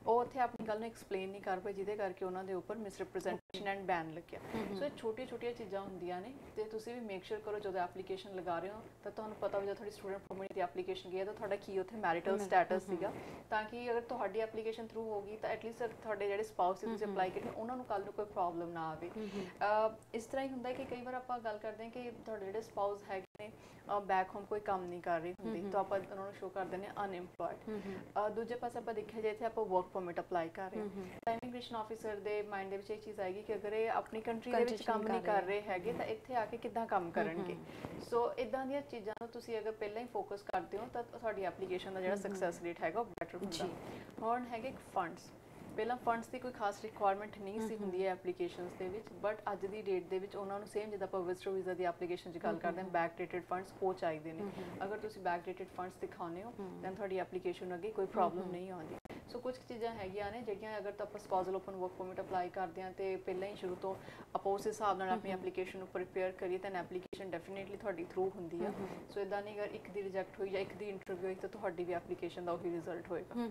ਉਹ ਉੱਥੇ ਆਪਣੀ ਗੱਲ ਨੂੰ ਐਕਸਪਲੇਨ ਨਹੀਂ ਕਰ ਪਾਏ ਜਿਹਦੇ ਕਰਕੇ ਉਹਨਾਂ ਦੇ ਉੱਪਰ ਮਿਸਰੈਪ੍ਰੈਜ਼ੈਂਟੇਸ਼ਨ ਐਂਡ ਬੈਨ ਲੱਗਿਆ। ਸੋ ਇਹ ਛੋਟੀਆਂ ਛੋਟੀਆਂ ਚੀਜ਼ਾਂ ਹੁੰਦੀਆਂ ਨੇ ਤੇ ਤੁਸੀਂ ਵੀ ਮੇਕ ਸ਼ੋਰ ਕਰੋ ਜਦੋਂ ਐਪਲੀਕੇਸ਼ਨ ਲਗਾ ਰਹੇ ਹੋ ਤਾਂ ਤੁਹਾਨੂੰ ਪਤਾ ਹੋਵੇ ਜਦੋਂ ਤੁਹਾਡੀ ਸਟੂਡੈਂਟ ਪਰਮਿਟ ਦੀ ਐਪਲੀਕੇਸ਼ਨ ਗਈ ਹੈ ਤਾਂ ਤੁਹਾਡਾ ਕੀ ਉੱਥੇ ਮੈਰਿਟਲ ਸਟੇਟਸ ਸੀਗਾ। ਤਾਂ ਕਿ ਅਗਰ ਤੁਹਾਡੀ ਐਪਲੀਕੇਸ਼ਨ ਥਰੂ ਹੋਗੀ ਤਾਂ ਐਟਲੀਸਟ ਤੁਹਾਡੇ ਜਿਹੜੇ ਸਪਾਊਸ ਸੀ ਤੁਸੀਂ ਅਪਲਾਈ ਕੀਤੇ ਉਹਨਾਂ ਨੂੰ ਕੱਲ ਨੂੰ ਕੋਈ ਪ੍ਰੋਬਲਮ ਨਾ ਆਵੇ। ਇਸ ਤਰ੍ਹਾਂ ਹੀ ਹੁੰਦਾ ਹੈ ਕਿ ਕਈ ਵਾਰ ਆਪਾਂ ਗੱਲ ਕਰਦੇ ਹਾਂ ਕਿ ਤੁਹਾਡੇ ਜਿਹੜੇ ਸਪਾਊਸ ਹੈਗੇ ਨੇ ਬੈਕ ਹੋਮ ਕੋਈ ਕੰਮ ਨਹੀਂ ਕਰ ਰਹੀ ਹੁੰਦੀ ਤਾਂ ਆਪਾਂ ਉਹਨਾਂ ਨੂੰ ਸ਼ੋ ਕਰ ਦਿੰਦੇ ਹਾਂ ਅਨਐਮਪਲੋਇਡ ਦੂਜੇ ਪਾਸੇ ਆਪਾਂ ਦੇਖਿਆ ਜੇ ਇੱਥੇ ਆਪਾਂ ਵਰਕ ਪਰਮਿਟ ਅਪਲਾਈ ਕਰ ਰਹੇ ਹਾਂ। ਤਾਂ ਇਮੀਗ੍ਰੇਸ਼ਨ ਆਫੀਸਰ ਦੇ ਮਾਈਂਡ ਦੇ ਵਿੱਚ ਇਹ ਚੀਜ਼ ਆਏਗੀ ਕਿ ਅਗਰ ਇਹ ਆਪਣੀ ਕੰਟਰੀ ਦੇ ਵਿੱਚ ਕੰਮ ਨਹੀਂ ਕਰ ਰਹੇ। ਹੈਗੇ ਤਾਂ ਇੱਥੇ ਆ ਕੇ ਕਿੱਦਾਂ ਕੰਮ ਕਰਨਗੇ? ਸੋ ਇਦਾਂ ਦੀਆਂ ਚੀਜ਼ਾਂ ਨੂੰ ਤੁਸੀਂ ਅਗਰ ਪਹਿਲਾਂ ਹੀ ਫੋਕਸ ਕਰਦੇ ਹੋ ਤਾਂ ਤੁਹਾਡੀ ਐਪਲੀਕੇਸ਼ਨ ਦਾ ਜਿਹੜਾ ਸਕਸੈਸ ਰੇਟ ਹੈਗਾ ਉਹ ਬੈਟਰ ਹੁੰਦਾ। ਹੁਣ ਹੈਗੇ ਫੰਡਸ ਪਹਿਲਾਂ ਫੰਡਸ ਦੀ ਕੋਈ ਖਾਸ ਰਿਕੁਆਇਰਮੈਂਟ ਨਹੀਂ ਸੀ ਹੁੰਦੀ ਹੈ ਐਪਲੀਕੇਸ਼ਨਸ ਦੇ ਵਿੱਚ ਬਟ ਅੱਜ ਦੀ ਡੇਟ ਦੇ ਵਿੱਚ ਉਹਨਾਂ ਨੂੰ ਸੇਮ ਜਿੱਦਾਂ ਆਪਾਂ ਵਿਜ਼ਟਰ ਵੀਜ਼ਾ ਦੀ ਐਪਲੀਕੇਸ਼ਨ 'ਚ ਗੱਲ ਕਰਦੇ ਹਾਂ ਬੈਕ ਡੇਟਡ ਫੰਡਸ ਉਹ ਚਾਹੀਦੇ ਨੇ। ਅਗਰ ਤੁਸੀਂ ਬੈਕ ਡੇਟਡ ਫੰਡਸ ਦਿਖਾਉਂਦੇ ਹੋ ਤਾਂ ਤੁਹਾਡੀ ਐਪਲੀਕੇਸ਼ਨ ਅੱਗੇ ਕੋਈ ਪ੍ਰੋਬਲਮ ਨਹੀਂ ਆਉਂਦੀ। ਸੋ ਕੁਝ ਚੀਜ਼ਾਂ ਹੈਗੀਆਂ ਨੇ ਜਿਹੜੀਆਂ ਅਗਰ ਤਾਂ ਆਪਾਂ spousal open work permit apply ਕਰਦੇ ਹਾਂ ਤੇ ਪਹਿਲਾਂ ਹੀ ਸ਼ੁਰੂ ਤੋਂ ਆਪਾਂ ਉਸ ਹਿਸਾਬ ਨਾਲ ਆਪਣੀ ਐਪਲੀਕੇਸ਼ਨ ਨੂੰ ਪ੍ਰਿਪੇਅਰ ਕਰੀਏ ਤਾਂ ਐਪਲੀਕੇਸ਼ਨ ਡੈਫੀਨਿਟਲੀ ਤੁਹਾਡੀ ਥਰੂ ਹੁੰਦੀ ਆ। ਸੋ ਇਦਾਂ ਨਹੀਂ ਅਗਰ ਇੱਕ ਦੀ ਰਿਜੈਕਟ ਹੋਈ ਜਾਂ ਇੱਕ ਦੀ ਇੰਟਰਵਿਊ ਹੋਈ ਤਾਂ ਤੁਹਾਡੀ ਵੀ ਐਪਲੀਕੇਸ਼ਨ ਦਾ ਉਹੀ ਰਿਜ਼ਲਟ ਹੋਏਗਾ।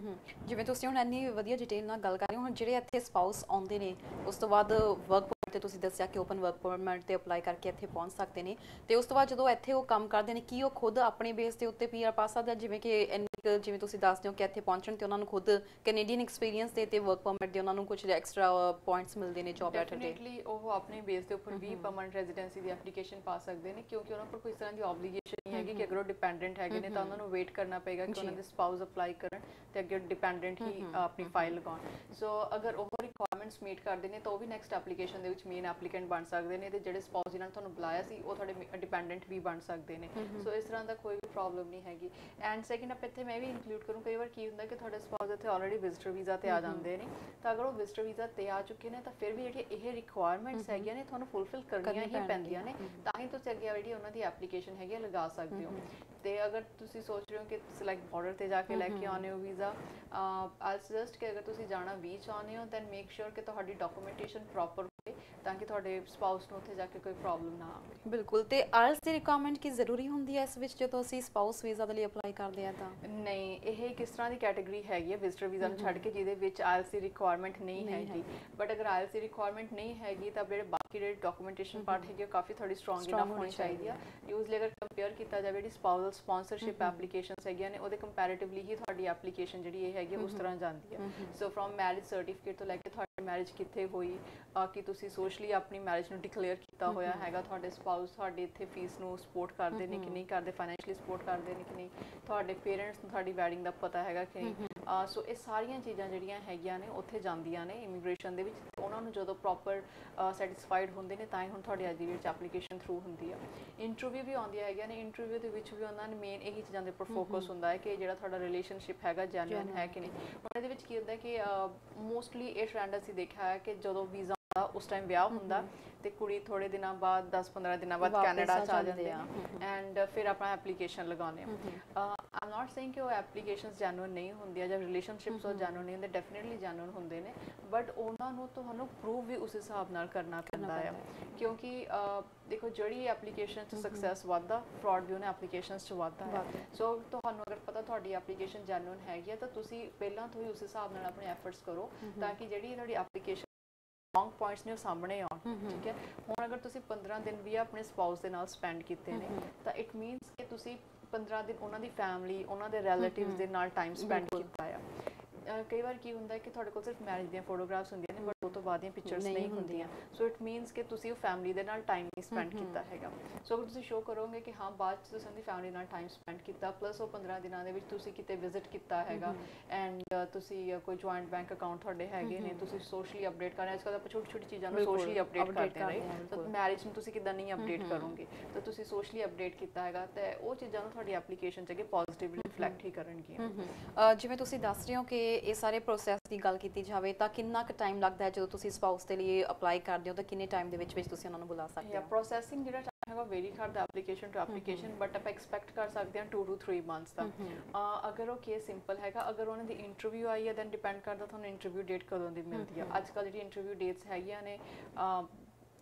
ਜਿਵੇਂ ਤੁਸੀਂ ਹੁਣ ਇੰਨੀ ਵਧੀਆ ਡਿਟੇਲ ਨਾਲ ਗੱਲ ਕਰ ਰਹੇ ਹੋ ਹੁਣ ਜਿਹੜੇ ਇੱਥੇ ਸਪਾਊਸ ਆਉਂਦੇ ਨੇ ਉਸ ਤੋਂ ਬਾਅਦ ਵਰਕ ਤੇ ਤੁਸੀਂ ਦੱਸਿਆ ਕਿ ਓਪਨ ਵਰਕ ਪਰਮਿਟ ਤੇ ਅਪਲਾਈ ਕਰਕੇ ਇੱਥੇ ਪਹੁੰਚ ਸਕਦੇ ਨੇ। ਤੇ ਉਸ ਤੋਂ ਬਾਅਦ ਜਦੋਂ ਇੱਥੇ ਉਹ ਕੰਮ ਕਰਦੇ ਨੇ ਕੀ ਉਹ ਖੁਦ ਆਪਣੇ ਬੇਸ ਦੇ ਉੱਤੇ ਪੀਆਰ ਪਾ ਸਕਦਾ? ਜਿਵੇਂ ਕਿ ਜਿਵੇਂ ਤੁਸੀਂ ਦੱਸਦੇ ਹੋ ਕਿ ਇੱਥੇ ਪਹੁੰਚਣ ਤੇ ਉਹਨਾਂ ਨੂੰ ਖੁਦ ਕੈਨੇਡੀਅਨ ਐਕਸਪੀਰੀਅੰਸ ਦੇ ਤੇ ਵਰਕ ਪਰਮਿਟ ਦੇ ਉਹਨਾਂ ਨੂੰ ਕੁਝ ਐਕਸਟਰਾ ਪੁਆਇੰਟਸ ਮਿਲਦੇ ਨੇ ਜੌਬ ਲੈਟਰ ਦੇ। ਡੈਫੀਨਿਟਲੀ ਉਹ ਆਪਣੇ ਬੇਸ ਦੇ ਉੱਪਰ ਵੀ ਪਰਮਨੈਂਟ ਰੈਜ਼ੀਡੈਂਸੀ ਦੀ ਐਪਲੀਕੇਸ਼ਨ ਪਾ ਸਕਦੇ ਨੇ ਕਿਉਂਕਿ ਉਹਨਾਂ ਕੋਲ ਕੋਈ ਤਰ੍ਹਾਂ ਦੀ ਆਬਲੀਗੇਸ਼ਨ ਨਹੀਂ ਹੈਗੀ ਕਿ ਅਗਰ ਉਹ ਡਿਪੈਂਡੈਂਟ ਹੈਗੇ ਨੇ ਤਾਂ ਉਹਨਾਂ ਨੂੰ ਵੇਟ ਕਰਨਾ ਪਏਗਾ ਕਿ ਉਹਨਾਂ ਦੇ ਸਪਾਊਸ ਅਪਲਾਈ ਕਰਨ ਤੇ ਅੱਗੇ ਡਿਪੈਂਡੈਂਟ ਹੀ ਆਪਣੀ ਫਾਈਲ ਲਗਾਉਣ। ਸੋ ਅਗਰ ਉਹ ਰਿਕੁਆਇਰਮੈਂਟਸ ਮੀਟ ਕਰਦੇ ਨੇ ਤਾਂ ਉਹ ਵੀ ਨੈਕਸਟ ਐਪਲੀਕੇਸ਼ਨ ਦੇ ਵਿੱਚ ਮੇਨ ਐਪਲੀਕੈਂਟ ਬਣ ਸਕਦੇ ਨੇ ਤੇ ਜਿਹੜੇ ਸਪਾਊਸ ਜਿਨ੍ਹਾਂ ਨੇ ਤੁਹਾਨੂੰ ਬੁਲਾਇਆ ਸੀ ਉਹ ਤੁਹਾਡੇ ਡਿਪੈਂਡੈਂਟ ਵੀ ਬਣ ਸਕਦੇ ਨੇ। ਸੋ ਇਸ ਤਰ੍ਹਾਂ ਦਾ ਕੋਈ ਵੀ ਪ੍ਰੋਬਲਮ ਨਹੀਂ ਹੈਗੀ। ਐਂਡ ਸੈਕਿੰਡ ਆਪ ਇੱਥੇ ਮੈਂ ਵੀ ਇਨਕਲੂਡ ਕਰੂੰ ਕਈ ਵਾਰ ਕੀ ਹੁੰਦਾ ਕਿ ਤੁਹਾਡੇ ਸਪਾਊਸ ਇੱਥੇ ਆਲਰੇਡੀ ਵਿਜ਼ਟਰ ਵੀਜ਼ਾ ਤੇ ਆ ਜਾਂਦੇ ਨੇ। ਤਾਂ ਅਗਰ ਉਹ ਵਿਜ਼ਟਰ ਵੀਜ਼ਾ ਤੇ ਆ ਚੁੱਕੇ ਨੇ ਤਾਂ ਫਿਰ ਵੀ ਜਿਹੜੀ ਇਹ ਰਿਕੁਆਇਰਮੈਂਟਸ ਹੈਗੀਆਂ ਨੇ ਤੁਹਾਨੂੰ ਫੁੱਲਫਿਲ ਕਰਨੀਆਂ ਹੀ ਪੈਂਦੀਆਂ ਨੇ। ਤਾਂ ਹੀ ਤੁਸੀਂ ਅੱਗੇ ਜਿਹੜੀ ਉਹਨਾਂ ਦੀ ਐਪਲੀਕੇਸ਼ਨ ਹੈਗੀ ਲਗਾ ਸਕਦੇ ਹੋ। ਤੇ ਅਗਰ ਤੁਸੀਂ ਸੋਚ ਰਹੇ ਹੋ ਕਿ ਤੁਸੀਂ ਲਾਈਕ ਬਾਰਡਰ ਤੇ ਜਾ ਕੇ ਲੈ ਕੇ ਆਉਣੇ ਹੋ ਵੀਜ਼ਾ ਆਈ ਸੁਜੈਸਟ ਕਿ ਅਗਰ ਤੁਸੀਂ ਜਾਣਾ ਵੀ ਚਾਹੁੰਦੇ ਹੋ ਦੈਨ ਮੇਕ ਸ਼ੋਰ ਕਿ ਤੁਹਾਡੀ ਡਾਕੂਮੈਂਟੇਸ਼ਨ ਪ੍ਰੋਪਰ ਤਾਂ ਕਿ ਤੁਹਾਡੇ ਸਪਾਊਸ ਨੂੰ ਉੱਥੇ ਜਾ ਕੇ ਕੋਈ ਪ੍ਰੋਬਲਮ ਨਾ ਆਵੇ। ਬਿਲਕੁਲ ਤੇ ਆਇਲਸ ਦੀ ਰਿਕੁਆਇਰਮੈਂਟ ਕੀ ਜ਼ਰੂਰੀ ਹੁੰਦੀ ਹੈ ਇਸ ਵਿੱਚ? ਜਦੋਂ ਅਸੀਂ ਸਪਾਊਸ ਵੀਜ਼ਾ ਦੇ ਲਈ ਅਪਲਾਈ ਕਰਦੇ ਆ ਤਾਂ? ਨਹੀਂ ਇਹ ਕਿਸ ਤਰ੍ਹਾਂ ਦੀ ਕੈਟਾਗਰੀ ਹੈਗੀ ਹੈ? ਵਿਜ਼ਟਰ ਵੀਜ਼ਾ ਨੂੰ ਛੱਡ ਕੇ ਜਿਹਦੇ ਵਿੱਚ ਆਇਲਸ ਦੀ ਰਿਕੁਆਇਰਮੈਂਟ ਨਹੀਂ ਹੈਗੀ। ਬਟ ਅਗਰ ਆਇਲਸ ਦੀ ਰਿਕੁਆਇਰਮੈਂਟ ਨਹੀਂ ਹੈਗੀ ਤਾਂ ਜਿਹੜੇ ਬਾਕੀ ਜਿਹੜੇ ਡਾਕੂਮੈਂਟੇਸ਼ਨ ਪਾਰਟ ਹੈਗੀ ਉਹ ਕਾਫੀ ਥੋੜੀ ਸਟਰੋਂਗ ਇਨਫ ਹੋਣੀ ਚਾਹੀਦੀ ਆ। ਯੂਜ਼ਲੀ ਅਗਰ ਕੰਪੇਅਰ ਕੀਤਾ ਜਾਵੇ ਜਿਹੜੀ ਸਪਾਊਸਲ ਸਪਾਂਸਰਸ਼ਿਪ ਐਪਲੀਕੇਸ਼ਨਸ ਹੈਗੀਆਂ ਨੇ ਉਹਦੇ ਕੰਪੈਰੀਟਿਵਲੀ ਹੀ ਤੁਹਾਡੀ ਐਪਲੀਕੇਸ਼ਨ ਜਿਹੜੀ ਇਹ ਹੈਗੀ ਉਸ ਤਰ੍ਹਾਂ ਜਾਂਦੀ ਹੈ ਸੋ ਫਰਮ ਮੈਰਿਜ ਸਰਟੀਫਿਕੇਟ ਤੋਂ ਲੈ ਕੇ ਤੁਹਾਡੀ ਮੈਰਿਜ ਕਿੱਥੇ ਹੋਈ ਕਿ ਤੁਸੀਂ ਸੋਸ਼ਲੀ ਆਪਣੀ ਮੈਰਿਜ ਨੂੰ ਡਿਕਲੇਅਰ ਕੀਤਾ ਹੋਇਆ ਹੈਗਾ ਤੁਹਾਡੇ ਸਪਾਊਸ ਤੁਹਾਡੇ ਇੱਥੇ ਫੀਸ ਨੂੰ ਸਪੋਰਟ ਕਰਦੇ ਨੇ ਕਿ ਨਹੀਂ ਕਰਦੇ ਫਾਈਨੈਂਸ਼ਲੀ ਸਪੋਰਟ ਕਰਦੇ ਨੇ ਕਿ ਨਹੀਂ ਤੁਹਾਡੇ ਪੇਰੈਂਟਸ ਨੂੰ ਤੁਹਾਡੀ ਵੈਡਿੰਗ ਦਾ ਪਤਾ ਹੈਗਾ ਕਿ ਨਹੀਂ। ਸੋ ਇਹ ਸਾਰੀਆਂ ਚੀਜ਼ਾਂ ਜਿਹੜੀਆਂ ਹੈਗੀਆਂ ਨੇ ਉੱਥੇ ਜਾਂਦੀਆਂ ਨੇ ਇਮੀਗ੍ਰੇਸ਼ਨ ਦੇ ਵਿੱਚ ਉਹਨਾਂ ਨੂੰ ਜਦੋਂ ਪ੍ਰੋਪਰ ਸੈਟੀਸਫਾਈਡ ਹੁੰਦੇ ਨੇ ਤਾਂ ਹੀ ਹੁਣ ਤੁਹਾਡੀ ਅੱਜ ਦੀ ਵਿੱਚ ਐਪਲੀਕੇਸ਼ਨ ਥਰੂ ਹੁੰਦੀ ਆ। ਇੰਟਰਵਿਊ ਵੀ ਆਉਂਦੀਆਂ ਹੈਗੀਆਂ ਨੇ ਇੰਟਰਵਿਊ ਦੇ ਵਿੱਚ ਵੀ ਉਹਨਾਂ ਨੇ ਮੇਨ ਇਹੀ ਚੀਜ਼ਾਂ ਦੇ ਉੱਪਰ ਫੋਕਸ ਹੁੰਦਾ ਹੈ ਕਿ ਜਿਹੜਾ ਤੁਹਾਡਾ ਰਿਲੇਸ਼ਨਸ਼ਿਪ ਹੈਗਾ ਜੈਨੂਇਨ ਹੈ ਕਿ ਨਹੀਂ। ਹੁਣ ਇਹਦੇ ਵਿੱਚ ਕੀ ਹੁੰਦਾ ਕਿ ਮੋਸਟਲੀ ਇਹ ਟ੍ਰੈਂਡ ਅਸੀਂ ਦੇਖਿਆ ਹੈ ਕਿ ਜਦੋਂ ਵੀਜ਼ਾ ਉਸ ਟਾਈਮ ਵਿਆਹ ਹੁੰਦਾ ਤੇ ਕੁੜੀ ਥੋੜੇ ਦਿਨਾਂ ਬਾਅਦ 10-15 ਦਿਨਾਂ ਬਾਅਦ ਕੈਨੇਡਾ ਚ ਆ ਜਾਂਦੇ ਆ। ਐਂਡ ਫਿਰ ਆਪਣਾ ਐਪਲੀਕੇਸ਼ਨ ਲਗਾਉਂਦੇ ਆ। ਆਮ ਨਾਟ ਸੇਇੰਗ ਕਿ ਉਹ ਐਪਲੀਕੇਸ਼ਨਸ ਜੈਨੂਇਨ ਨਹੀਂ ਹੁੰਦੀਆਂ ਜਾਂ ਰਿਲੇਸ਼ਨਸ਼ਿਪਸ ਉਹ ਜੈਨੂਇਨ ਨਹੀਂ ਹੁੰਦੇ ਡੈਫੀਨਿਟਲੀ ਜੈਨੂਇਨ ਹੁੰਦੇ ਨੇ। ਬਟ ਉਹਨਾਂ ਨੂੰ ਤੁਹਾਨੂੰ ਪ੍ਰੂਵ ਵੀ ਉਸ ਹਿਸਾਬ ਨਾਲ ਕਰਨਾ ਪੈਂਦਾ ਆ। ਕਿਉਂਕਿ ਦੇਖੋ ਜਿਹੜੀ ਐਪਲੀਕੇਸ਼ਨ ਚ ਸਕਸੈਸ ਵੱਧਦਾ ਫਰਾਡ ਵੀ ਉਹਨਾਂ ਐਪਲੀਕੇਸ਼ਨਸ ਚ ਵੱਧਦਾ ਹੈ। ਸੋ ਤੁਹਾਨੂੰ ਅਗਰ ਪਤਾ ਤੁਹਾਡੀ ਐਪਲੀਕੇਸ਼ਨ ਜੈਨੂਇਨ ਹੈਗੀ ਆ ਤਾਂ ਤੁਸੀਂ ਪਹਿਲਾਂ ਤੋਂ ਹੀ ਉਸ ਹਿਸਾਬ ਨਾਲ ਆਪਣੇ ਐਫਰਟਸ ਕਰੋ ਤਾਂ ਕਿ ਜਿਹੜੀ ਤੁਹਾਡੀ ਐਪਲੀਕੇਸ਼ਨ ਰੋਂਗ ਪੁਆਇੰਟਸ ਨੇ ਉਹ ਸਾਹਮਣੇ ਆਉਣ ਠੀਕ ਹੈ? ਹੁਣ ਅਗਰ ਤੁਸੀਂ 15 ਦਿਨ ਵੀ ਆਪਣੇ ਸਪਾਊਸ ਦੇ ਨਾਲ ਸਪੈਂਡ ਕੀਤੇ ਨੇ ਤਾਂ ਇਟ ਮੀਨਸ ਕਿ ਤੁਸੀਂ 15 ਦਿਨ ਉਹਨਾਂ ਦੀ ਫੈਮਿਲੀ ਉਹਨਾਂ ਦੇ ਰਿਲੇਟਿਵਸ ਦੇ ਨਾਲ ਟਾਈਮ ਸਪੈਂਡ ਕੀਤਾ ਆ। ਕਈ ਵਾਰ ਕੀ ਹੁੰਦਾ ਕਿ ਤੁਹਾਡੇ ਕੋਲ ਸਿਰਫ ਮੈਰਿਜ ਦੀਆਂ ਫੋਟੋਗ੍ਰਾਫਸ ਹੁੰਦੀਆਂ ਨੇ ਉਹ ਤੋਂ ਬਾਅਦ ਦੀਆਂ ਪਿਕਚਰਸ ਨਹੀਂ ਹੁੰਦੀਆਂ। ਸੋ ਇਟ ਮੀਨਸ ਕਿ ਤੁਸੀਂ ਉਹ ਫੈਮਿਲੀ ਦੇ ਨਾਲ ਟਾਈਮ ਨਹੀਂ ਸਪੈਂਡ ਕੀਤਾ ਹੈਗਾ। ਸੋ ਅਗਰ ਤੁਸੀਂ ਸ਼ੋ ਕਰੋਗੇ ਕਿ ਹਾਂ ਬਾਅਦ ਚ ਤੁਸੀਂ ਆਪਣੀ ਫੈਮਿਲੀ ਨਾਲ ਟਾਈਮ ਸਪੈਂਡ ਕੀਤਾ ਪਲੱਸ ਉਹ 15 ਦਿਨਾਂ ਦੇ ਵਿੱਚ ਤੁਸੀਂ ਕਿਤੇ ਵਿਜ਼ਿਟ ਕੀਤਾ ਹੈਗਾ। ਐਂਡ ਤੁਸੀਂ ਕੋਈ ਜੁਆਇੰਟ ਬੈਂਕ ਅਕਾਊਂਟ ਤੁਹਾਡੇ ਹੈਗੇ ਨੇ ਤੁਸੀਂ ਸੋਸ਼ਲੀ ਅਪਡੇਟ ਕਰਨਾ। ਅੱਜਕੱਲ ਆਪਾਂ ਛੋਟੀ ਛੋਟੀ ਚੀਜ਼ਾਂ ਨੂੰ ਸੋਸ਼ਲੀ ਅਪਡੇਟ ਕਰਦੇ ਹਾਂ ਰਾਈਟ ਤਾਂ। ਮੈਰਿਜ ਨੂੰ ਤੁਸੀਂ ਕਿਦਾਂ ਨਹੀਂ ਅਪਡੇਟ ਕਰੋਗੇ? ਤਾਂ ਤੁਸੀਂ ਸੋਸ਼ਲੀ ਅਪਡੇਟ ਕੀਤਾ ਹੈਗਾ ਤੇ ਉਹ ਚੀਜ਼ਾਂ ਨੂੰ ਤੁਹਾਡੀ ਐਪਲੀਕੇਸ਼ਨ ਚ ਅੱਗੇ ਪੋਜ਼ਿਟਿਵਲੀ ਰਿਫਲੈਕਟ ਹੀ ਕਰਨਗੀਆਂ। ਜਿਵੇਂ ਤੁਸੀਂ ਦੱਸ ਰਹੇ ਹੋ ਕਿ ਇਹ ਸਾਰੇ ਪ੍ਰੋਸੈਸ ਦੀ ਗੱਲ ਕੀਤੀ ਜਾਵੇ ਤਾਂ ਕਿੰਨਾ ਕੁ ਟਾਈਮ ਲੱਗਦਾ ਹੈ ਜਦੋਂ ਤੁਸੀਂ ਸਪਾਊਸ ਦੇ ਲਈ ਅਪਲਾਈ ਕਰਦੇ ਹੋ ਤਾਂ ਕਿੰਨੇ ਟਾਈਮ ਦੇ ਵਿੱਚ ਵਿੱਚ ਤੁਸੀਂ ਉਹਨਾਂ ਨੂੰ ਬੁਲਾ ਸਕਦੇ ਹੋ? ਪ੍ਰੋਸੈਸਿੰਗ ਜਿਹੜਾ ਹੈਗਾ ਵੇਰੀ ਕਰਦਾ ਐਪਲੀਕੇਸ਼ਨ ਟੂ ਐਪਲੀਕੇਸ਼ਨ ਬਟ ਆਪਾਂ ਐਕਸਪੈਕਟ ਕਰ ਸਕਦੇ ਹਾਂ 2 ਟੂ 3 ਮੰਥਸ ਦਾ। ਅਗਰ ਉਹ ਕੇਸ ਸਿੰਪਲ ਹੈਗਾ ਅਗਰ ਉਹਨਾਂ ਦੀ ਇੰਟਰਵਿਊ ਆਈ ਹੈ ਦੈਨ ਡਿਪੈਂਡ ਕਰਦਾ ਤੁਹਾਨੂੰ ਇੰਟਰਵਿਊ ਡੇਟ ਕਦੋਂ ਦੀ ਮਿਲਦੀ ਹੈ। ਅੱਜ ਕੱਲ ਜਿਹੜੀ ਇੰਟਰਵਿਊ ਡੇਟਸ ਹੈਗੀਆਂ ਨੇ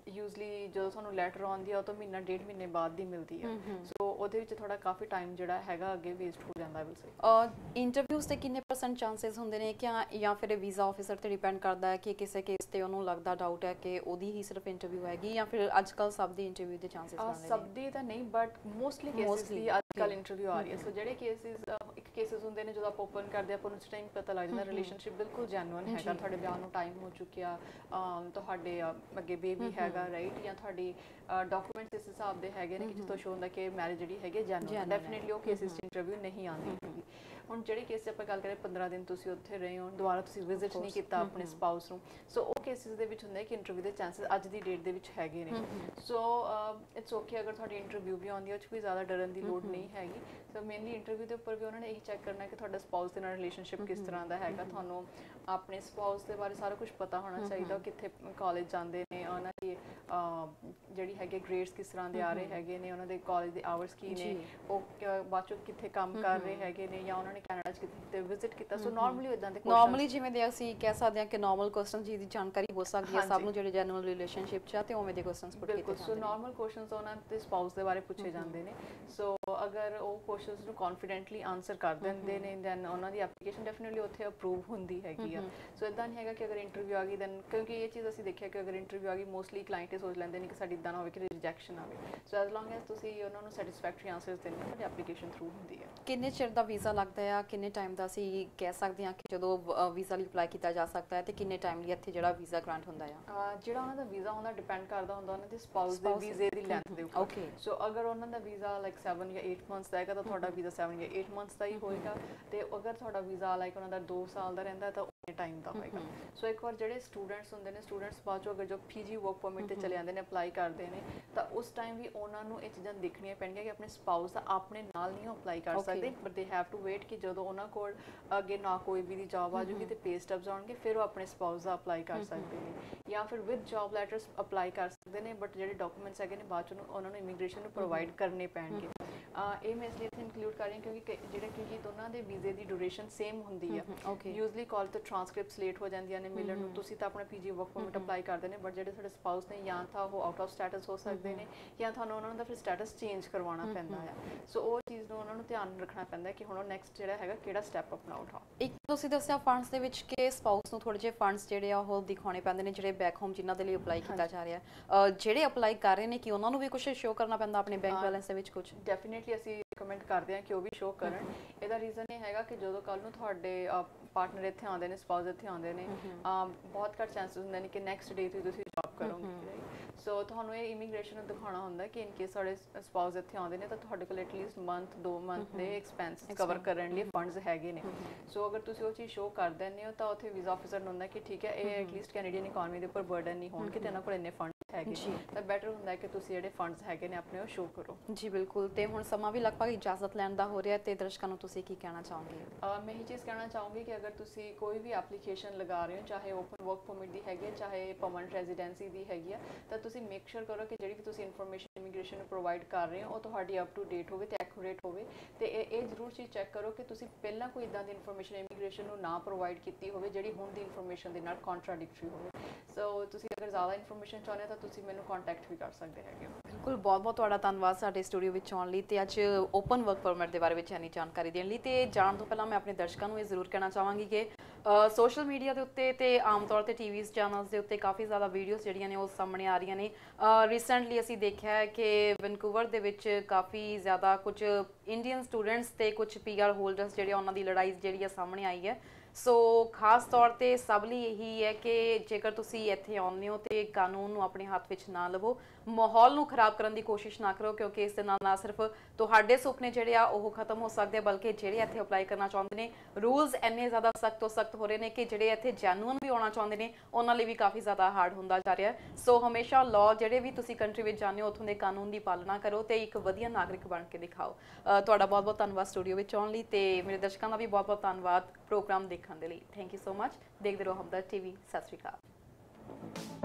ਯੂਜ਼ਲੀ ਜਦੋਂ ਤੁਹਾਨੂੰ ਲੈਟਰ ਆਉਂਦੀ ਹੈ ਉਹ ਤੋਂ ਮਹੀਨਾ ਡੇਢ ਮਹੀਨੇ ਬਾਅਦ ਦੀ ਮਿਲਦੀ ਹੈ ਸੋ ਉਹਦੇ ਵਿੱਚ ਥੋੜਾ ਕਾਫੀ ਟਾਈਮ ਜਿਹੜਾ ਹੈਗਾ ਅੱਗੇ ਵੇਸਟ ਹੋ ਜਾਂਦਾ ਵਿਲ ਸੇ ਇੰਟਰਵਿਊਜ਼ ਤੇ ਕਿੰਨੇ ਪਰਸੈਂਟ ਚਾਂਸਸ ਹੁੰਦੇ ਨੇ ਕਿ ਜਾਂ ਫਿਰ ਵੀਜ਼ਾ ਆਫੀਸਰ ਤੇ ਡਿਪੈਂਡ ਕਰਦਾ ਹੈ ਕਿ ਕਿਸੇ ਕੇਸ ਤੇ ਉਹਨੂੰ ਲੱਗਦਾ ਡਾਊਟ ਹੈ ਕਿ ਉਹਦੀ ਹੀ ਸਿਰਫ ਇੰਟਰਵਿਊ ਹੈਗੀ ਜਾਂ ਫਿਰ ਅੱਜ ਕੱਲ ਸਭ ਦੀ ਇੰਟਰਵਿਊ ਦੇ ਚਾਂਸਸ ਬਣਦੇ ਸਭ ਨੇ ਦੀ ਤਾਂ ਨਹੀਂ ਬਟ ਮੋਸਟਲੀ ਕੇਸਿਸ ਦੀ ਅੱਜ ਕੱਲ. ਇੰਟਰਵਿਊ ਆ ਰਹੀ ਹੈ। ਸੋ ਜਿਹੜੇ ਕੇਸਿਸ ਇੱਕ ਕੇਸਿਸ ਹੁੰਦੇ ਨੇ ਜਦੋਂ ਆਪਾਂ ਓਪਨ ਕਰਦੇ ਆਪਾਂ ਨੂੰ ਉਸ ਟਾਈਮ ਪਤਾ ਲੱਗ ਜਾਂਦਾ ਰਿਲੇਸ਼ਨਸ਼ਿਪ ਬਿਲਕੁਲ ਜੈਨੂਇਨ ਹੈਗਾ। ਤੁਹਾਡੇ ਵਿਆਹ ਨੂੰ ਟਾਈਮ ਹੋ ਚੁੱਕਿਆ ਤੁਹਾਡੇ ਅੱਗੇ ਬੇਬੀ ਹੈਗਾ ਰਾਈਟ ਜਾਂ ਤੁਹਾਡੀ ਡਾਕੂਮੈਂਟਸ ਇਸ ਹਿਸਾਬ ਦੇ ਹੈਗੇ ਨੇ ਕਿ ਜਿੱਥੋਂ ਸ਼ੋ ਹੁੰਦਾ ਕਿ ਮੈਰਿਜ ਜਿਹੜੀ ਹੈਗੀ ਹੈ। ਡੈਫੀਨਿਟਲੀ ਉਹ ਕੇਸਿਸ ਇੰਟਰਵਿਊ ਨਹੀਂ ਆਉਂਦੀ ਹੁਣ ਜਿਹੜੇ ਕੇਸ ਆਪਾਂ ਗੱਲ ਕਰੇ 15 ਦਿਨ ਤੁਸੀਂ ਉੱਥੇ ਰਹੇ ਹੋ ਦੁਬਾਰਾ ਤੁਸੀਂ ਵਿਜ਼ਿਟ ਨਹੀਂ ਕੀਤਾ ਆਪਣੇ ਸਪਾਊਸ ਨੂੰ। ਸੋ ਉਹ ਕੇਸਿਸ ਦੇ ਵਿੱਚ ਹੁੰਦਾ ਹੈ ਕਿ ਇੰਟਰਵਿਊ ਦੇ ਚਾਂਸਸ ਅੱਜ ਦੀ ਡੇਟ ਦੇ ਵਿੱਚ ਹੈਗੇ ਨੇ। ਸੋ ਇਟਸ ਓਕੇ ਅਗਰ ਤੁਹਾਡੀ ਇੰਟਰਵਿਊ ਵੀ ਆਉਂਦੀ ਹੈ ਉਹ 'ਚ ਕੋਈ ਜ਼ਿਆਦਾ ਡਰਨ ਦੀ ਲੋੜ ਨਹੀਂ ਹੈਗੀ। ਸੋ ਮੇਨਲੀ ਇੰਟਰਵਿਊ ਦੇ ਉੱਪਰ ਵੀ ਉਹਨਾਂ ਨੇ ਇਹੀ ਚੈੱਕ ਕਰਨਾ ਕਿ ਤੁਹਾਡਾ ਸਪਾਊਸ ਦੇ ਨਾਲ ਰਿਲੇਸ਼ਨਸ਼ਿਪ ਕਿਸ ਤਰ੍ਹਾਂ ਦਾ ਹੈਗਾ। ਤੁਹਾਨੂੰ ਆਪਣੇ ਸਪਾਊਸ ਦੇ ਬਾਰੇ ਸਾਰਾ ਕੁਝ ਪਤਾ ਹੋਣਾ ਚਾਹੀਦਾ ਕਿੱਥੇ ਕਾਲਜ ਜਾਂਦੇ ਨੇ ਉਹਨਾਂ ਦੀ ਜਿਹੜੀ ਹੈਗੇ ਗ੍ਰੇਡਸ ਕਿਸ ਤਰ੍ਹਾਂ ਦੇ ਆ ਰਹੇ ਹੈਗੇ ਨੇ ਉਹਨਾਂ ਦੇ ਕਾਲਜ ਦੇ ਆਵਰਸ ਕੀ ਨੇ। ਉਹ ਬਾਅਦ ਚੋਂ ਕਿੱਥੇ ਕੰਮ ਕਰ ਰਹੇ ਹੈਗੇ ਨੇ ਜਾਂ ਉਹਨਾਂ ਨੇ ਕੈਨੇਡਾ 'ਚ ਕਿਤੇ। ਵਿਜ਼ਿਟ ਕੀਤਾ ਸੋ ਨਾਰਮਲੀ ਇਦਾਂ ਦੇ questions ਨਾਰਮਲੀ ਜਿਵੇਂ ਦੇ ਅਸੀਂ ਕਹਿ ਸਕਦੇ ਹਾਂ ਕਿ ਨਾਰਮਲ ਕੁਐਸਚਨ ਜੀ ਦੀ ਜਾਣਕਾਰੀ ਹੋ ਸਕਦੀ ਹੈ ਸਭ। ਨੂੰ ਜਿਹੜੇ ਜੈਨੂਅਲ ਰਿਲੇਸ਼ਨਸ਼ਿਪ ਚ ਆ ਤੇ ਉਵੇਂ ਦੇ ਕੁਐਸਚਨਸ ਪੁੱਟ ਕੀਤੇ ਸੋ ਜਾਂਦੇ ਨੇ। ਨਾਰਮਲ ਕੁਐਸਚਨਸ ਉਹਨਾਂ ਦੇ ਸਪਾਊਸ ਦੇ ਬਾਰੇ ਪੁੱਛੇ ਜਾਂਦੇ ਨੇ। ਸੋ ਅਗਰ ਉਹ ਕੁਐਸਚਨਸ ਨੂੰ ਕੌਨਫੀਡੈਂਟਲੀ ਆਨਸਰ ਕਰ ਦਿੰਦੇ ਨੇ ਦੈਨ ਉਹਨਾਂ ਦੀ ਐਪਲੀਕੇਸ਼ਨ ਡੈਫੀਨਿਟਲੀ ਉੱਥੇ ਅਪਰੂਵ ਹੁੰਦੀ ਹੈਗੀ ਆ। ਸੋ ਇਦਾਂ ਨਹੀਂ ਹੈਗਾ ਕਿ ਅਗਰ ਇੰਟਰਵਿਊ ਆ ਗਈ ਦੈਨ ਕਿਉਂਕਿ ਇਹ ਚੀਜ਼ ਅਸੀਂ ਦੇਖਿਆ ਕਿ ਅਗਰ ਇੰਟਰਵਿਊ ਆ ਗਈ ਮੋਸਟਲੀ ਕਲਾਇੰਟ ਇਹ ਸੋਚ ਲੈਂਦੇ ਨੇ ਕਿ ਸਾਡੀ ਇਦਾਂ ਨਾ ਹੋਵੇ ਕਿ ਰਿਜੈਕਸ਼ਨ ਆਵੇ। ਸੋ ਐਸ ਲੌਂਗ ਐਸ ਤੁਸੀਂ ਉਹਨਾਂ ਨੂੰ ਸੈਟੀਸਫੈਕਟਰੀ ਆਨਸਰਸ ਦਿੰਦੇ ਹੋ ਤੁਹਾਡੀ ਐਪਲੀਕੇਸ਼ਨ ਥਰੂ ਹੁੰਦੀ ਹੈ। ਕਿੰਨੇ ਚਿਰ ਦਾ ਵੀਜ਼ਾ ਲੱਗਦਾ ਆ ਕਿੰਨੇ ਟਾਈਮ ਦਾ ਅਸੀਂ ਕਹਿ ਸਕਦੇ ਹਾਂ ਕਿ ਜਦੋਂ ਵੀਜ਼ਾ ਲਈ ਅਪਲਾਈ ਕੀਤਾ ਜਾ ਸਕਦਾ ਹੈ ਤੇ ਕਿੰਨੇ ਟਾਈਮ ਲਈ ਇੱਥੇ ਜਿਹੜਾ ਵੀਜ਼ਾ ਗ੍ਰਾਂਟ ਹੁੰਦਾ ਆ? ਜਿਹੜਾ ਉਹਨਾਂ ਦਾ ਵੀਜ਼ਾ ਹੁੰਦਾ ਡਿਪੈਂਡ ਕਰਦਾ ਹੁੰਦਾ ਉਹਨਾਂ ਦੇ ਸਪਾਊਸ ਦੇ ਵੀਜ਼ੇ ਦੀ ਲੈਂਥ ਦੇ ਉੱਪਰ। ਓਕੇ ਸੋ ਅਗਰ ਉਹਨਾਂ ਦਾ ਵੀਜ਼ਾ ਲਾਈਕ 7 ਜਾਂ 8 ਮੰਥਸ ਦਾ ਹੈਗਾ ਤਾਂ ਤੁਹਾਡਾ ਵੀਜ਼ਾ 7 ਜਾਂ 8 ਮੰਥਸ ਦਾ ਹੀ ਹੋਏਗਾ। ਤੇ ਅਗਰ ਤੁਹਾਡਾ ਵੀਜ਼ਾ ਲਾਈਕ ਉਹਨਾਂ ਦਾ 2 ਸਾਲ ਦਾ ਰਹਿੰਦਾ ਤਾਂ ਟਾਈਮ ਦਾ ਹੋਏਗਾ। ਸੋ ਇੱਕ ਵਾਰ ਜਿਹੜੇ ਸਟੂਡੈਂਟਸ ਹੁੰਦੇ ਨੇ ਸਟੂਡੈਂਟਸ ਬਾਅਦ ਚੋਂ ਅਗਰ ਜੋ ਪੀਜੀ ਵਰਕ ਪਰਮਿਟ ਤੇ ਚਲੇ ਜਾਂਦੇ ਨੇ ਅਪਲਾਈ ਕਰਦੇ ਨੇ ਤਾਂ ਉਸ ਟਾਈਮ ਵੀ ਉਹਨਾਂ ਨੂੰ ਇਹ ਚੀਜ਼ਾਂ ਦੇਖਣੀਆਂ ਪੈਣਗੀਆਂ ਕਿ ਆਪਣੇ ਸਪਾਊਸ ਦਾ ਆਪਣੇ ਨਾਲ ਨਹੀਂ ਅਪਲਾਈ ਕਰ. ਸਕਦੇ but they have to wait ਕਿ ਜਦੋਂ ਉਹਨਾਂ ਕੋਲ ਅੱਗੇ ਨਾ ਕੋਈ ਵੀ ਦੀ ਜੌਬ ਆ ਜੂਗੀ ਤੇ ਪੇ ਸਟਬਸ ਆਉਣਗੇ ਫਿਰ ਉਹ ਆਪਣੇ ਸਪਾਊਸ ਦਾ ਅਪਲਾਈ ਕਰ ਸਕਦੇ ਨੇ। ਜਾਂ ਫਿਰ ਵਿਦ ਜੌਬ ਲੈਟਰਸ ਅਪਲਾਈ ਕਰ ਸਕਦੇ ਨੇ ਬਟ ਜਿਹੜੇ ਡਾਕੂਮੈਂਟਸ ਹੈਗੇ ਨੇ ਬਾਅਦ ਚ ਉਹਨੂੰ- ਨੂੰ ਇਮੀਗ੍ਰੇਸ਼ਨ ਨੂੰ ਪ੍ਰੋਵਾਈਡ ਕਰਨੇ ਪੈਣਗੇ। ਇਹ ਮੈਂ ਇਸ ਲਈ ਇਨਕਲੂਡ ਕਰ ਰਹੀ ਹਾਂ ਕਿਉਂਕਿ ਜਿਹੜੇ ਕਿਉਂਕਿ ਦੋਨਾਂ ਦੇ ਵੀਜ਼ੇ ਦੀ ਡਿਊਰੇਸ਼ਨ ਸੇਮ ਹੁੰਦੀ ਆ। ਯੂਜ਼ਲੀ ਕਾਲ ਤੇ ਟ੍ਰਾਂਸਕ੍ਰਿਪਟਸ ਲੇਟ ਹੋ ਜਾਂਦੀਆਂ ਨੇ ਮਿਲਣ ਨੂੰ। ਤੁਸੀਂ ਤਾਂ ਆਪਣਾ ਪੀਜੀ ਵਰਕ ਪਰਮਿਟ ਅਪਲਾਈ ਕਰਦੇ ਨੇ ਬਟ ਜਿਹੜੇ ਤੁਹਾਡੇ ਸਪਾਊਸ ਨੇ ਜਾਂ ਤਾਂ ਉਹ ਆਊਟ ਆਫ ਸਟੇਟਸ ਹੋ ਸਕਦੇ ਨੇ ਜਾਂ ਤੁਹਾਨੂੰ ਉਹਨਾਂ ਦਾ ਫਿਰ ਸਟੇਟਸ ਚੇਂਜ ਕਰਵਾਉਣਾ ਪੈਂਦਾ ਆ। ਸੋ ਉਹ ਚੀਜ਼ ਨੂੰ ਉਹਨਾਂ ਨੂੰ ਧਿਆਨ ਰੱਖਣਾ ਪੈਂਦਾ ਕਿ ਹੁਣ ਉਹ ਨੈਕਸਟ ਜਿਹੜਾ ਹੈਗਾ ਕਿਹੜਾ ਸਟੈਪ ਆਪਣਾ ਉਠਾਓ ਇੱਕ ਤੁਸੀਂ ਦੱਸਿਆ ਫੰਡਸ ਦੇ ਵਿੱਚ ਕਿ ਸਪਾਊਸ ਨੂੰ ਥੋੜੇ ਜਿਹੇ ਫੰਡਸ ਜਿਹੜੇ ਆ ਉਹ ਦਿਖਾਉਣੇ ਪੈਂਦੇ ਨੇ ਜਿਹੜੇ ਬੈਕ ਹੋਮ ਜਿਨ੍ਹਾਂ ਦੇ ਲਈ ਅਪਲਾਈ ਕੀਤਾ ਜਾ ਰਿਹਾ। ਜਿਹੜੇ ਅਪਲਾਈ ਕਰ ਰਹੇ ਨੇ ਕਿ ਉਹਨਾਂ ਨੂੰ ਵੀ ਕੁਝ ਸ਼ੋਅ ਕਰਨਾ ਪੈਂਦਾ ਆਪਣੇ ਬੈਂਕ। ਬੈਲੈਂਸ ਦੇ ਵਿੱਚ ਕੁਝ ਡੈਫੀਨਿਟਲੀ ਅਸੀਂ ਕਮੈਂਟ ਕਰਦੇ ਹਾਂ ਕਿ ਉਹ ਵੀ ਸ਼ੋਅ ਕਰਨ। ਇਹਦਾ ਰੀਜ਼ਨ ਇਹ ਹੈਗਾ ਕਿ ਜਦੋਂ ਕੱਲ ਨੂੰ ਤੁਹਾਡੇ ਪਾਰਟਨਰ ਇੱਥੇ ਆਉਂਦੇ ਨੇ ਸਪਾਊਸ ਇੱਥੇ ਆਉਂਦੇ ਨੇ ਬਹੁਤ ਘੱਟ ਚਾਂਸਸ ਹੁੰਦੇ ਨੇ ਕਿ ਨੈਕਸਟ ਡੇ ਤੁਸੀਂ ਜੌਬ ਕਰੋਗੇ ਸੋ ਤੁਹਾਨੂੰ ਇਹ ਇਮੀਗ੍ਰੇਸ਼ਨ ਨੂੰ ਦਿਖਾਉਣਾ ਹੁੰਦਾ ਕਿ ਇਨ ਕੇਸ ਤੁਹਾਡੇ ਸਪਾਊਸ ਇੱਥੇ ਆਉਂਦੇ ਨੇ ਤਾਂ ਤੁਹਾਡੇ ਕੋਲ ਐਟਲੀਸਟ ਮੰਥ 2 ਮੰਥ ਦੇ ਐਕਸਪੈਂਸਸ ਕਵਰ ਕਰਨ ਲਈ ਫੰਡਸ ਹੈਗੇ ਨੇ। ਸੋ ਅਗਰ ਤੁਸੀਂ ਉਹ ਚੀਜ਼ ਸ਼ੋਅ ਕਰ ਦਿੰਦੇ ਹੋ ਤਾਂ ਉੱਥੇ ਵੀਜ਼ਾ ਆਫੀਸਰ ਨੂੰ ਹੁੰਦਾ ਕਿ ਠੀਕ ਹੈ ਇਹ ਐਟਲੀਸਟ ਕੈਨੇਡੀਅਨ ਇਕਨੋਮੀ ਦੇ ਉੱਪਰ ਬਰਡਨ ਨਹੀਂ ਹੋਣਗੇ ਤੇ ਇਹਨਾਂ ਕੋਲ ਇੰਨੇ ਫੰਡ ਹੈਗੇ ਜੀ। ਤਾਂ ਬੈਟਰ ਹੁੰਦਾ ਹੈ ਕਿ ਤੁਸੀਂ ਜਿਹੜੇ ਫੰਡਸ ਹੈਗੇ ਨੇ ਆਪਣੇ ਉਹ ਸ਼ੋਅ ਕਰੋ। ਜੀ ਬਿਲਕੁਲ। ਤੇ ਹੁਣ ਸਮਾਂ ਵੀ ਲਗਭਗ ਇਜਾਜ਼ਤ ਲੈਣ ਦਾ ਹੋ ਰਿਹਾ ਤੇ ਦਰਸ਼ਕਾਂ ਨੂੰ ਤੁਸੀਂ ਕੀ ਕਹਿਣਾ ਚਾਹੋਗੇ? ਮੈਂ ਇਹ ਚੀਜ਼ ਕਹਿਣਾ ਚਾਹੂੰਗੀ ਕਿ ਅਗਰ ਤੁਸੀਂ ਕੋਈ ਵੀ ਐਪਲੀਕੇਸ਼ਨ ਲਗਾ ਰਹੇ ਹੋ ਚਾਹੇ ਓਪਨ ਵਰਕ ਪਰਮਿਟ ਦੀ ਹੈਗੀ ਹੈ ਚਾਹੇ ਪਰਮਨੈਂਟ ਰੈਜ਼ੀਡੈਂਸੀ ਦੀ ਹੈਗੀ ਹੈ ਤਾਂ ਤੁਸੀਂ ਮੇਕ ਸ਼ੋਰ ਕਰੋ ਕਿ ਜਿਹੜੀ ਵੀ ਤੁਸੀਂ ਇਨਫੋਰਮੇਸ਼ਨ ਇਮੀਗ੍ਰੇਸ਼ਨ ਨੂੰ ਪ੍ਰੋਵਾਈਡ ਕਰ ਰਹੇ ਹੋ ਉਹ ਤੁਹਾਡੀ ਅਪ ਟੂ ਡੇਟ ਹੋਵੇ ਤੇ ਐਕੂਰੇਟ ਹੋਵੇ। ਤੇ ਇਹ ਇਹ ਜ਼ਰੂਰ ਚੀਜ਼ ਚੈੱਕ ਕਰੋ ਕਿ ਤੁਸੀਂ ਪਹਿਲਾਂ ਕੋਈ ਇਦਾਂ ਦੀ ਇਨਫੋਰਮੇਸ਼ਨ ਇਮੀਗ੍ਰੇਸ਼ਨ ਨੂੰ ਨਾ ਪ੍ਰੋਵਾਈਡ ਕੀਤੀ ਹੋਵੇ ਜਿਹੜੀ ਹੁਣ ਦੀ ਇਨਫੋਰਮੇਸ਼ਨ ਦੇ ਨਾਲ ਕੰਟਰਾਡਿਕਟਰੀ ਹੋਵੇ। ਸੋ ਤੁਸੀਂ ਅਗਰ ਜ਼ਿਆਦਾ ਇਨਫੋਰਮੇਸ਼ਨ ਚਾਹੁੰਦੇ ਤਾਂ ਤੁਸੀਂ ਮੈਨੂੰ ਕੰਟੈਕਟ ਵੀ ਕਰ ਸਕਦੇ ਹੈਗੇ ਬਿਲਕੁਲ, ਬਹੁਤ ਬਹੁਤ ਤੁਹਾਡਾ ਧੰਨਵਾਦ ਸਾਡੇ ਸਟੂਡੀਓ ਵਿੱਚ ਆਉਣ ਲਈ ਤੇ ਅੱਜ ਓਪਨ ਵਰਕ ਪਰਮਿਟ ਦੇ ਬਾਰੇ ਵਿੱਚ ਇੰਨੀ ਜਾਣਕਾਰੀ ਦੇਣ ਲਈ। ਤੇ ਜਾਣ ਤੋਂ ਪਹਿਲਾਂ ਮੈਂ ਆਪਣੇ ਦਰਸ਼ਕਾਂ ਨੂੰ ਇਹ ਜ਼ਰੂਰ ਕਹਿਣਾ ਚਾਹਾਂਗੀ ਕਿ ਸੋਸ਼ਲ ਮੀਡੀਆ ਦੇ ਉੱਤੇ ਤੇ ਆਮ ਤੌਰ ਤੇ ਟੀਵੀਜ਼ ਚੈਨਲਸ ਦੇ ਉੱਤੇ ਕਾਫੀ ਜ਼ਿਆਦਾ ਵੀਡੀਓਜ਼ ਜਿਹੜੀਆਂ ਨੇ ਉਹ ਸਾਹਮਣੇ ਆ ਰਹੀਆਂ ਨੇ। ਰੀਸੈਂਟਲੀ ਅਸੀਂ ਦੇਖਿਆ ਹੈ ਕਿ ਵੈਨਕੂਵਰ ਦੇ ਵਿੱਚ ਕਾਫੀ ਜ਼ਿਆਦਾ ਕੁਝ ਇੰਡੀਅਨ ਸਟੂਡੈਂਟਸ ਤੇ ਕੁਝ ਪੀਆਰ ਹੋਲਡਰਸ ਜਿਹੜੇ ਉਹਨਾਂ ਦੀ ਲੜਾਈ ਜਿਹੜੀ ਆ ਸਾਹਮਣੇ ਆਈ ਹੈ। ਸੋ ਖਾਸ ਤੌਰ ਤੇ ਸਭ ਲਈ ਇਹੀ ਹੈ ਕਿ ਜੇਕਰ ਤੁਸੀਂ ਇੱਥੇ ਆਉਂਦੇ ਹੋ ਤੇ ਕਾਨੂੰਨ ਨੂੰ ਆਪਣੇ ਹੱਥ ਵਿੱਚ ਨਾ ਲਵੋ ਮਾਹੌਲ ਨੂੰ ਖਰਾਬ ਕਰਨ ਦੀ ਕੋਸ਼ਿਸ਼ ਨਾ ਕਰੋ, ਕਿਉਂਕਿ ਇਸ ਦੇ ਨਾਲ ਨਾ ਸਿਰਫ ਤੁਹਾਡੇ ਸੁਪਨੇ ਜਿਹੜੇ ਆ ਉਹ ਖਤਮ ਹੋ ਸਕਦੇ ਆ ਬਲਕਿ ਜਿਹੜੇ ਇੱਥੇ ਅਪਲਾਈ ਕਰਨਾ ਚਾਹੁੰਦੇ ਨੇ ਰੂਲਸ ਇੰਨੇ ਜ਼ਿਆਦਾ ਸਖਤ ਤੋਂ ਸਖਤ ਹੋ ਰਹੇ ਨੇ ਕਿ ਜਿਹੜੇ ਇੱਥੇ ਜੈਨੂਅਨ ਵੀ ਆਉਣਾ ਚਾਹੁੰਦੇ ਨੇ, ਉਹਨਾਂ ਲਈ ਵੀ ਕਾਫੀ ਜ਼ਿਆਦਾ ਹਾਰਡ ਹੁੰਦਾ ਜਾ ਰਿਹਾ ਸੋ ਹਮੇਸ਼ਾ ਲਾਅ ਜਿਹੜੇ ਵੀ ਤੁਸੀਂ ਕੰਟਰੀ ਵਿੱਚ ਜਾਂਦੇ ਹੋ, ਉੱਥੋਂ ਦੇ ਕਾਨੂੰਨ ਦੀ ਪਾਲਣਾ ਕਰੋ ਤੇ ਇੱਕ ਵਧੀਆ ਨਾਗਰਿਕ ਬਣ ਕੇ ਦਿਖਾਓ। ਤੁਹਾਡਾ ਬਹੁਤ ਬਹੁਤ ਧੰਨਵਾਦ ਸਟੂਡੀਓ ਵਿੱਚ ਆਉਣ ਲਈ ਤੇ ਮੇਰੇ ਦਰਸ਼ਕਾਂ ਦਾ ਵੀ ਬਹੁਤ ਬਹੁਤ ਧੰਨਵਾਦ ਪ੍ਰੋਗਰਾਮ ਦੇਖਣ ਦੇ ਲਈ। ਥੈਂਕ ਯੂ ਸੋ ਮਚ ਦੇਖਦੇ ਰਹੋ ਹਮਦਰ ਟੀਵੀ ਸਤਿ ਸ਼੍ਰੀ ਅਕਾਲ।